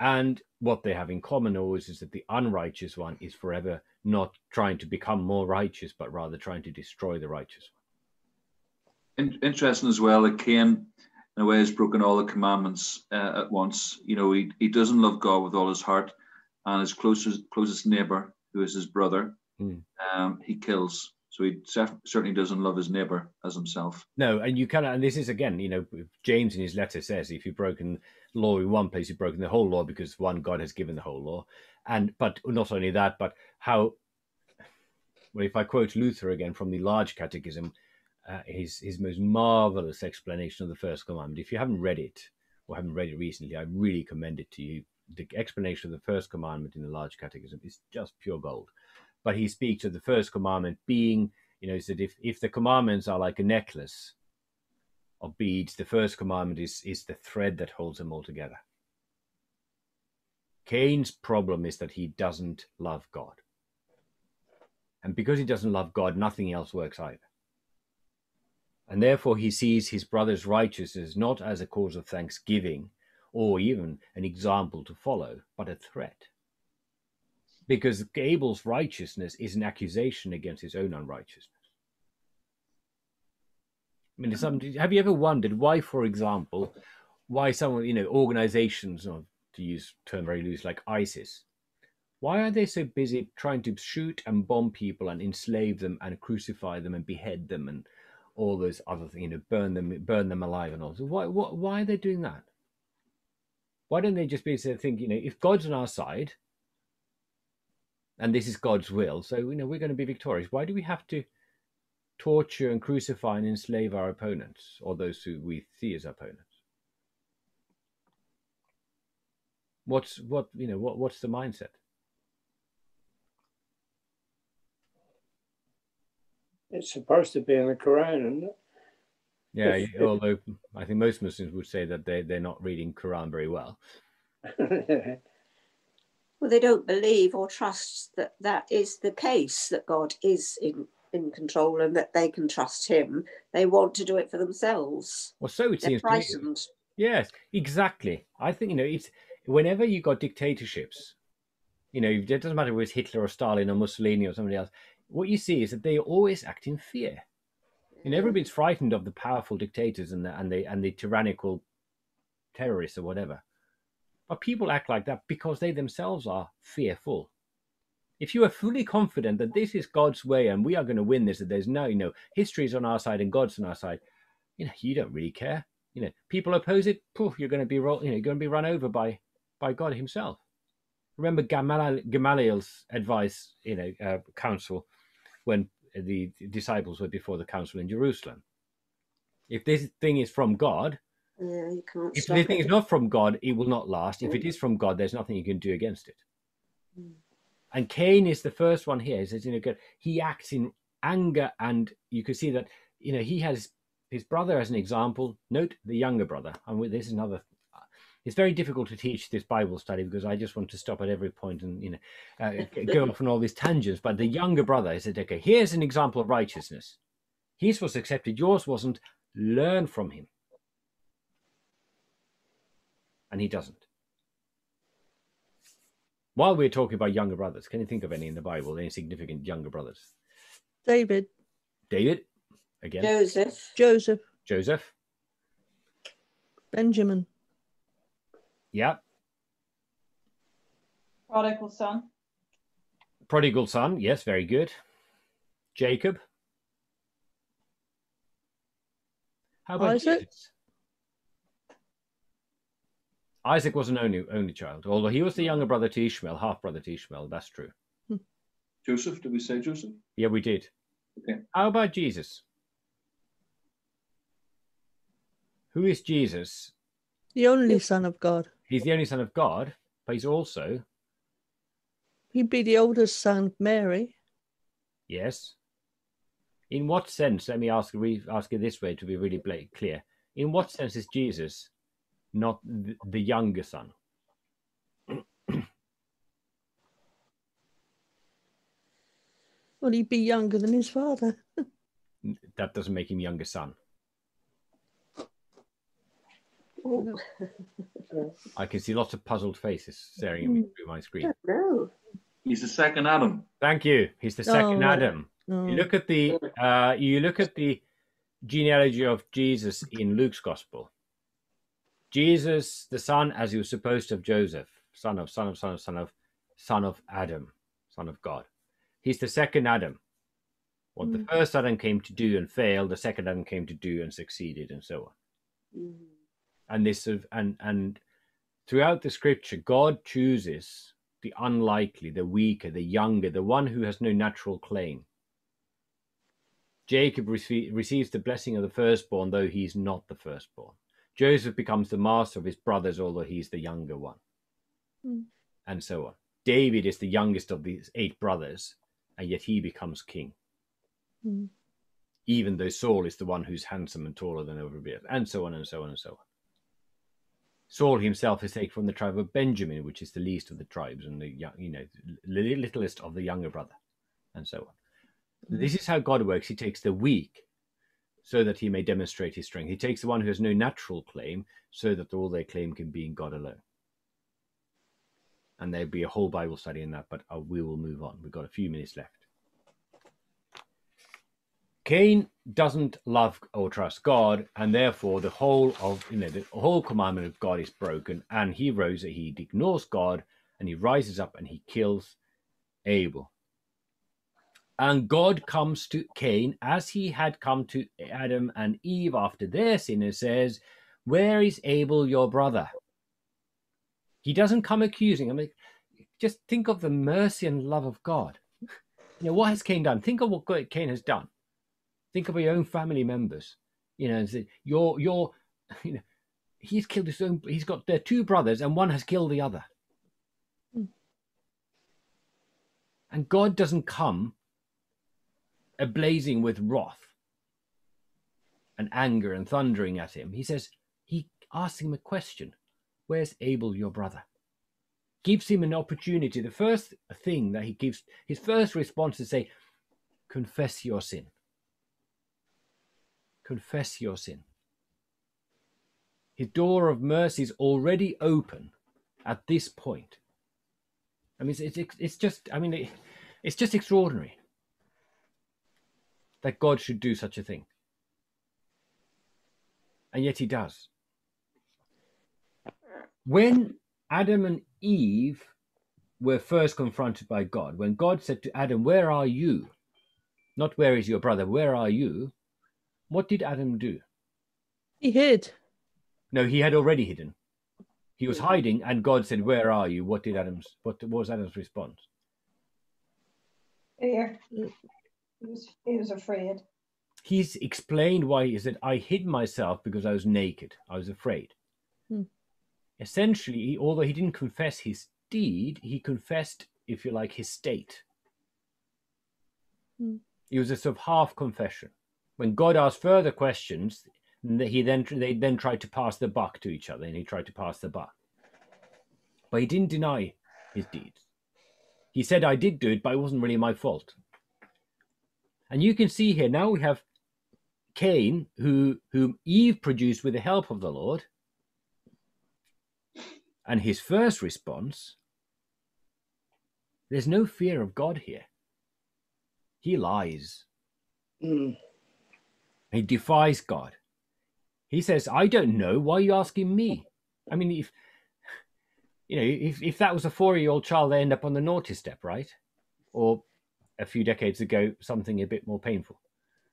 Speaker 1: And what they have in common always is that the unrighteous one is forever not trying to become more righteous, but rather trying to destroy the righteous
Speaker 4: one. interesting as well that Cain, in a way, has broken all the commandments uh, at once. You know, he, he doesn't love God with all his heart, and his closest closest neighbor, who is his brother, mm. um, he kills. So he certainly doesn't love his neighbor as himself.
Speaker 1: No, and you cannot. And this is again, you know, James in his letter says, if you've broken law in one place, you've broken the whole law because one God has given the whole law. And but not only that, but how. Well, if I quote Luther again from the Large Catechism, uh, his his most marvelous explanation of the first commandment. If you haven't read it or haven't read it recently, I really commend it to you. The explanation of the first commandment in the Large Catechism is just pure gold but he speaks of the first commandment being, you know, he said if, if the commandments are like a necklace of beads, the first commandment is, is the thread that holds them all together. Cain's problem is that he doesn't love God. And because he doesn't love God, nothing else works either. And therefore, he sees his brother's righteousness not as a cause of thanksgiving or even an example to follow, but a threat because Abel's righteousness is an accusation against his own unrighteousness. I mean, have you ever wondered why, for example, why some you know organizations, or to use term very loose, like ISIS, why are they so busy trying to shoot and bomb people and enslave them and crucify them and behead them and all those other things, you know, burn them, burn them alive and all? So why, why, why are they doing that? Why don't they just basically think, you know, if God's on our side, and this is God's will. So you know we're going to be victorious. Why do we have to torture and crucify and enslave our opponents or those who we see as opponents? What's what you know what what's the mindset?
Speaker 7: It's supposed to be in the Quran, isn't it?
Speaker 1: Yeah, although I think most Muslims would say that they they're not reading Quran very well.
Speaker 2: well, they don't believe or trust that that is the case, that God is in, in control and that they can trust Him. They want to do it for themselves.
Speaker 1: Well, so it They're seems frightened. Yes, exactly. I think, you know, it's whenever you got dictatorships, you know, it doesn't matter whether it's Hitler or Stalin or Mussolini or somebody else, what you see is that they always act in fear. And everybody's frightened of the powerful dictators and the, and the, and the tyrannical terrorists or whatever. But people act like that because they themselves are fearful. If you are fully confident that this is God's way and we are going to win this, that there's no, you know, history is on our side and God's on our side, you know, you don't really care. You know, people oppose it, poof, you're going to be, you know, you're going to be run over by, by God Himself. Remember Gamaliel's advice, you know, uh, council when the disciples were before the council in Jerusalem. If this thing is from God,
Speaker 2: yeah, you can't.
Speaker 1: If the thing is not from God, it will not last. If it is from God, there's nothing you can do against it. Mm. And Cain is the first one here. He says, you know, he acts in anger, and you can see that, you know, he has his brother as an example. Note the younger brother. And this is another. It's very difficult to teach this Bible study because I just want to stop at every point and you know uh, go off on all these tangents. But the younger brother said, okay, here's an example of righteousness. His was accepted, yours wasn't. Learn from him and he doesn't. While we're talking about younger brothers, can you think of any in the Bible, any significant younger brothers?
Speaker 6: David.
Speaker 1: David, again.
Speaker 2: Joseph.
Speaker 6: Joseph.
Speaker 1: Joseph.
Speaker 6: Benjamin.
Speaker 1: Yeah.
Speaker 3: Prodigal son.
Speaker 1: Prodigal son, yes, very good. Jacob. How about
Speaker 6: Isaac?
Speaker 1: Jesus? Isaac was an only only child, although he was the younger brother to Ishmael, half brother to Ishmael. That's true. Hmm.
Speaker 4: Joseph, did we say Joseph?
Speaker 1: Yeah, we did.
Speaker 4: Okay.
Speaker 1: How about Jesus? Who is Jesus?
Speaker 6: The only Son of God.
Speaker 1: He's the only Son of God, but he's also,
Speaker 6: He'd be the oldest son of Mary.
Speaker 1: yes. In what sense, let me ask, re- ask it this way to be really bla- clear. In what sense is Jesus not the, the younger son?
Speaker 6: Well, he'd be younger than his father.
Speaker 1: That doesn't make him younger son.
Speaker 2: Oh,
Speaker 1: I can see lots of puzzled faces staring at me through my screen.
Speaker 2: no.
Speaker 4: He's the second Adam.
Speaker 1: Thank you. He's the second
Speaker 6: Oh.
Speaker 1: Adam.
Speaker 6: Oh,
Speaker 1: You look at the uh, you look at the genealogy of Jesus in Luke's gospel. Jesus, the son, as he was supposed to have Joseph, son of son of son of son of son of Adam, son of God. He's the second Adam. What the
Speaker 6: Mm.
Speaker 1: first Adam came to do and failed, the second Adam came to do and succeeded, and so on.
Speaker 2: Mm.
Speaker 1: And this of and and throughout the scripture, God chooses the unlikely, the weaker, the younger, the one who has no natural claim. Jacob rece- receives the blessing of the firstborn, though he's not the firstborn. Joseph becomes the master of his brothers, although he's the younger one.
Speaker 6: Hmm.
Speaker 1: And so on. David is the youngest of these eight brothers, and yet he becomes king,
Speaker 6: mm.
Speaker 1: even though Saul is the one who's handsome and taller than everybody else, and so on and so on and so on. Saul himself is taken from the tribe of Benjamin, which is the least of the tribes and the young, you know, the littlest of the younger brother, and so on. This is how God works. He takes the weak so that he may demonstrate his strength. He takes the one who has no natural claim so that all their claim can be in God alone. And there'd be a whole Bible study in that, but uh, we will move on. We've got a few minutes left. Cain doesn't love or trust God, and therefore the whole of you know the whole commandment of God is broken, and he rose he ignores God and he rises up and he kills Abel. And God comes to Cain as he had come to Adam and Eve after their sin and says, Where is Abel your brother? He doesn't come accusing. I mean, just think of the mercy and love of God. You know, what has Cain done? Think of what Cain has done. Think of your own family members. You know, your your you know, he's killed his own he's got their two brothers and one has killed the other.
Speaker 6: Hmm.
Speaker 1: And God doesn't come ablazing with wrath and anger and thundering at him. He says, he asks him a question Where's Abel, your brother? Gives him an opportunity. The first thing that he gives, his first response is say, Confess your sin. Confess your sin. His door of mercy is already open at this point. I mean, it's, it's, it's just, I mean, it, it's just extraordinary that God should do such a thing. And yet he does. When Adam and Eve were first confronted by God, when God said to Adam, Where are you? Not where is your brother, where are you? What did Adam do?
Speaker 6: He hid.
Speaker 1: No, he had already hidden. He was hiding, and God said, Where are you? What did Adam's what was Adam's response?
Speaker 3: Fear. He was, he was afraid.
Speaker 1: He's explained why he said, I hid myself because I was naked. I was afraid.
Speaker 6: Hmm.
Speaker 1: Essentially, although he didn't confess his deed, he confessed, if you like, his state.
Speaker 6: Hmm.
Speaker 1: It was a sort of half confession. When God asked further questions, he then they then tried to pass the buck to each other, and he tried to pass the buck. But he didn't deny his deeds. He said, "I did do it, but it wasn't really my fault." And you can see here now we have Cain, who whom Eve produced with the help of the Lord, and his first response. There's no fear of God here. He lies.
Speaker 7: Mm.
Speaker 1: He defies God. He says, I don't know. Why are you asking me? I mean, if you know, if, if that was a four year old child, they end up on the naughty step, right? Or a few decades ago, something a bit more painful.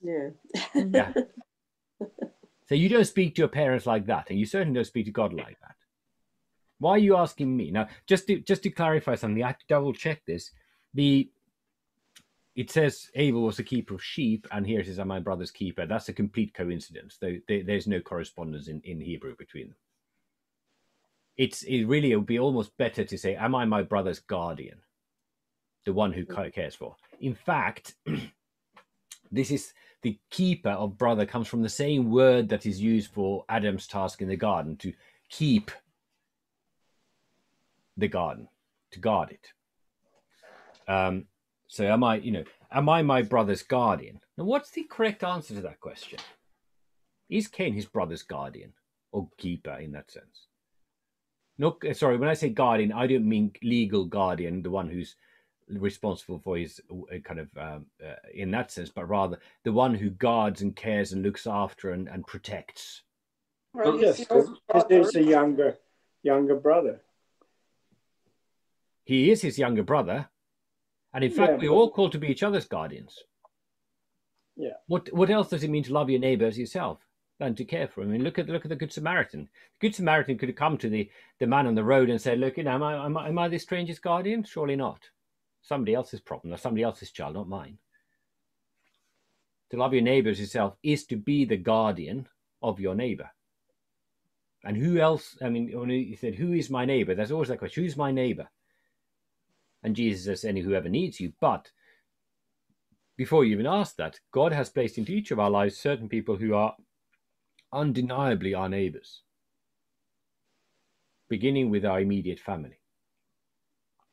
Speaker 2: Yeah.
Speaker 1: Yeah. So you don't speak to your parents like that, and you certainly don't speak to God like that. Why are you asking me now? Just to just to clarify something, I have to double check this. The it says Abel was a keeper of sheep, and here it says, "I'm my brother's keeper." That's a complete coincidence. Though there, there's no correspondence in, in Hebrew between them. It's it really it would be almost better to say, "Am I my brother's guardian?" The one who cares for. In fact, this is the keeper of brother comes from the same word that is used for Adam's task in the garden to keep the garden, to guard it. Um, so am I, you know, am I my brother's guardian? Now, what's the correct answer to that question? Is Cain his brother's guardian or keeper in that sense? No, sorry, when I say guardian, I don't mean legal guardian, the one who's responsible for his uh, kind of um, uh, in that sense, but rather the one who guards and cares and looks after and, and protects.
Speaker 7: Well, yes, because he's a younger younger brother.
Speaker 1: He is his younger brother, and in fact, yeah, we're all called to be each other's guardians.
Speaker 7: Yeah.
Speaker 1: What What else does it mean to love your neighbour as yourself? and to care for him. I mean, look at look at the Good Samaritan. The Good Samaritan could have come to the, the man on the road and said, "Look, you know, am I am I, am I this stranger's guardian? Surely not. Somebody else's problem or somebody else's child, not mine." To love your neighbour as yourself is to be the guardian of your neighbour. And who else? I mean, when he said, "Who is my neighbour?" There's always that question: Who's my neighbour? And Jesus says, "Any whoever needs you." But before you even ask that, God has placed into each of our lives certain people who are undeniably our neighbors, beginning with our immediate family.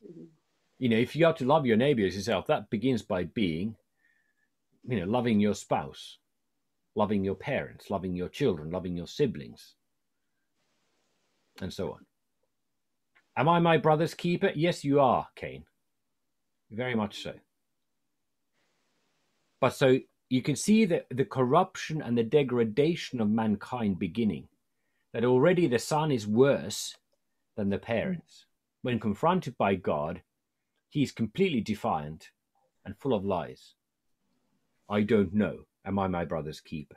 Speaker 1: Mm-hmm. You know, if you are to love your neighbor as yourself, that begins by being, you know, loving your spouse, loving your parents, loving your children, loving your siblings, and so on. Am I my brother's keeper? Yes, you are, Cain. Very much so. But so you can see the, the corruption and the degradation of mankind beginning. That already the son is worse than the parents. When confronted by God, he is completely defiant and full of lies. I don't know. Am I my brother's keeper?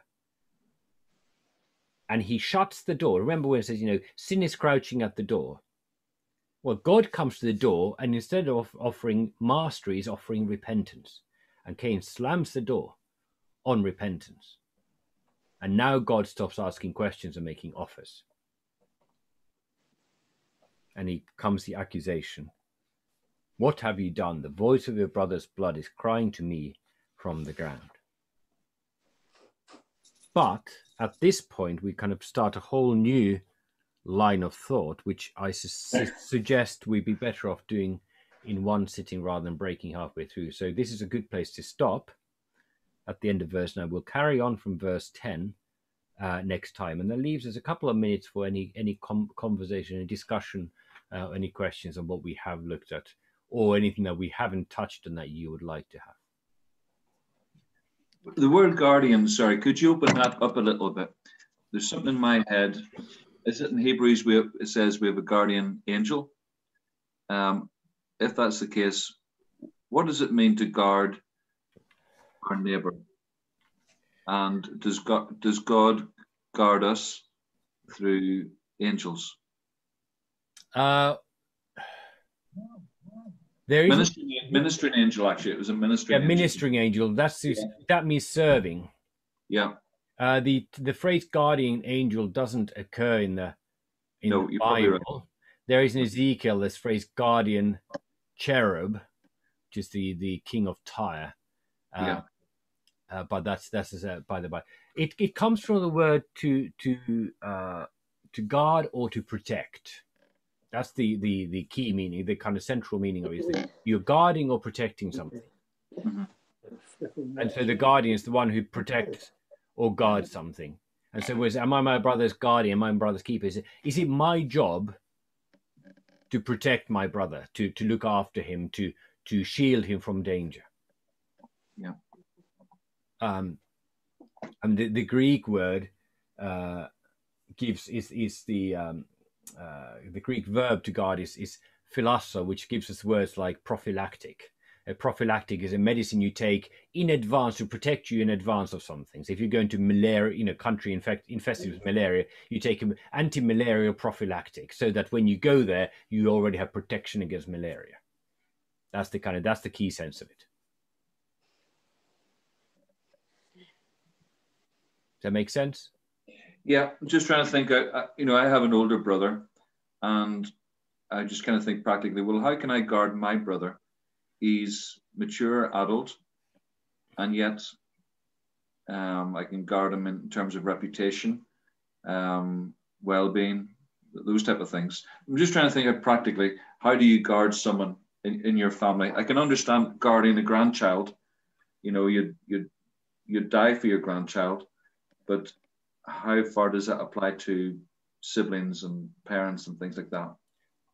Speaker 1: And he shuts the door. Remember when it says, you know, sin is crouching at the door. Well, God comes to the door, and instead of offering mastery, he's offering repentance. And Cain slams the door on repentance. And now God stops asking questions and making offers. And he comes the accusation What have you done? The voice of your brother's blood is crying to me from the ground. But at this point, we kind of start a whole new line of thought, which I su- suggest we'd be better off doing in one sitting rather than breaking halfway through. So, this is a good place to stop at the end of verse 9. We'll carry on from verse 10 uh, next time. And that leaves us a couple of minutes for any, any com- conversation, any discussion, uh, any questions on what we have looked at, or anything that we haven't touched on that you would like to have.
Speaker 4: The word guardian, sorry, could you open that up a little bit? There's something in my head. Is it in Hebrews we have, it says we have a guardian angel? Um, if that's the case, what does it mean to guard our neighbor. And does God does God guard us through angels?
Speaker 1: Uh, there is
Speaker 4: ministering, a, ministering angel. Actually, it was a ministering.
Speaker 1: Yeah, ministering angel. angel. That's yeah. that means serving.
Speaker 4: Yeah.
Speaker 1: Uh, the the phrase guardian angel doesn't occur in the in no, the Bible. Right. There is in Ezekiel this phrase guardian cherub, which is the the king of Tyre. Uh, yeah. Uh, but that's that's uh, by the by. It it comes from the word to to uh, to guard or to protect. That's the the the key meaning, the kind of central meaning of it is that you're guarding or protecting something. And so the guardian is the one who protects or guards something. And so, was am I my brother's guardian? Am I my brother's keeper? Is it, is it my job to protect my brother, to to look after him, to to shield him from danger?
Speaker 4: Yeah.
Speaker 1: Um, and the, the Greek word uh, gives is is the um, uh, the Greek verb to guard is is phylasso, which gives us words like prophylactic. A prophylactic is a medicine you take in advance to protect you in advance of some things. If you're going to malaria, in a country infect, infested with mm-hmm. malaria, you take an anti-malarial prophylactic so that when you go there, you already have protection against malaria. That's the kind of that's the key sense of it. Does that make sense?
Speaker 4: Yeah, I'm just trying to think. I, you know, I have an older brother, and I just kind of think practically. Well, how can I guard my brother? He's mature adult, and yet um, I can guard him in terms of reputation, um, well-being, those type of things. I'm just trying to think of practically. How do you guard someone in, in your family? I can understand guarding a grandchild. You know, you you you die for your grandchild, but how far does that apply to siblings and parents and things like that?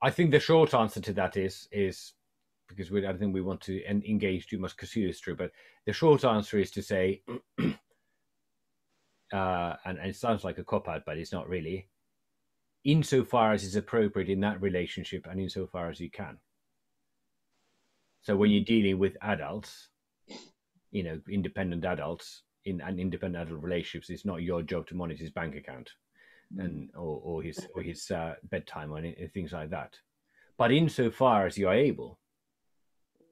Speaker 1: I think the short answer to that is is because we, I don't think we want to engage too much casuistry, but the short answer is to say, uh, and, and, it sounds like a cop out, but it's not really. Insofar as is appropriate in that relationship, and insofar as you can. So when you're dealing with adults, you know, independent adults, in an independent adult relationships, it's not your job to monitor his bank account mm. and or, or his or his uh, bedtime or things like that. But insofar as you are able,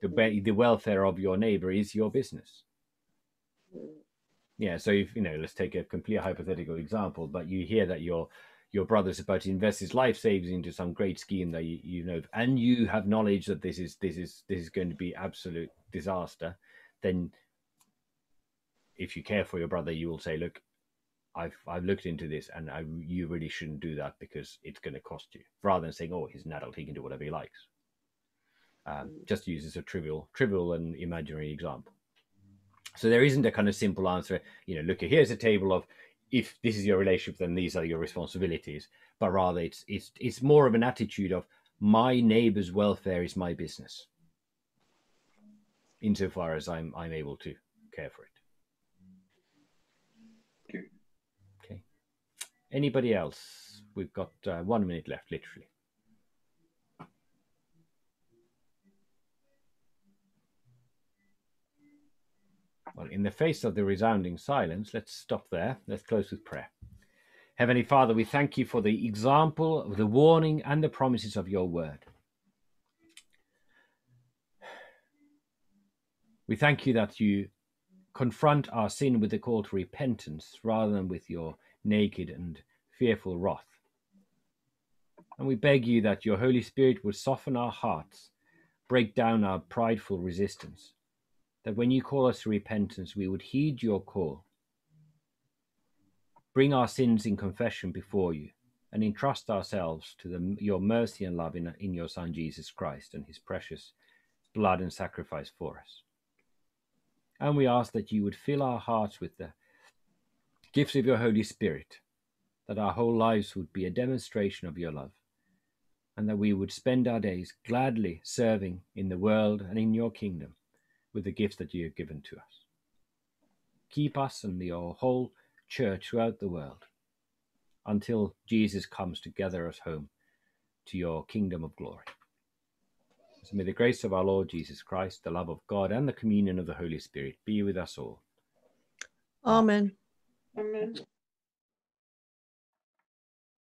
Speaker 1: the the welfare of your neighbor is your business. Yeah. So if you know, let's take a complete hypothetical example, but you hear that your your brother's about to invest his life savings into some great scheme that you, you know, and you have knowledge that this is this is this is going to be absolute disaster, then if you care for your brother, you will say, look, I've I've looked into this, and I, you really shouldn't do that because it's going to cost you. Rather than saying, oh, he's an adult, he can do whatever he likes. Um, mm. just uses a trivial, trivial and imaginary example. So there isn't a kind of simple answer. You know, look, here's a table of if this is your relationship, then these are your responsibilities. But rather, it's it's it's more of an attitude of my neighbor's welfare is my business, insofar as I'm I'm able to care for it. Okay. Anybody else? We've got uh, one minute left, literally. Well, in the face of the resounding silence, let's stop there. Let's close with prayer. Heavenly Father, we thank you for the example, the warning, and the promises of your word. We thank you that you confront our sin with the call to repentance rather than with your naked and fearful wrath. And we beg you that your Holy Spirit would soften our hearts, break down our prideful resistance, that when you call us to repentance, we would heed your call. Bring our sins in confession before you and entrust ourselves to the, your mercy and love in, in your Son Jesus Christ and his precious blood and sacrifice for us. And we ask that you would fill our hearts with the gifts of your Holy Spirit, that our whole lives would be a demonstration of your love, and that we would spend our days gladly serving in the world and in your kingdom with the gifts that you have given to us. Keep us and your whole church throughout the world until Jesus comes to gather us home to your kingdom of glory. So may the grace of our Lord Jesus Christ, the love of God, and the communion of the Holy Spirit be with us all.
Speaker 6: Amen.
Speaker 2: Amen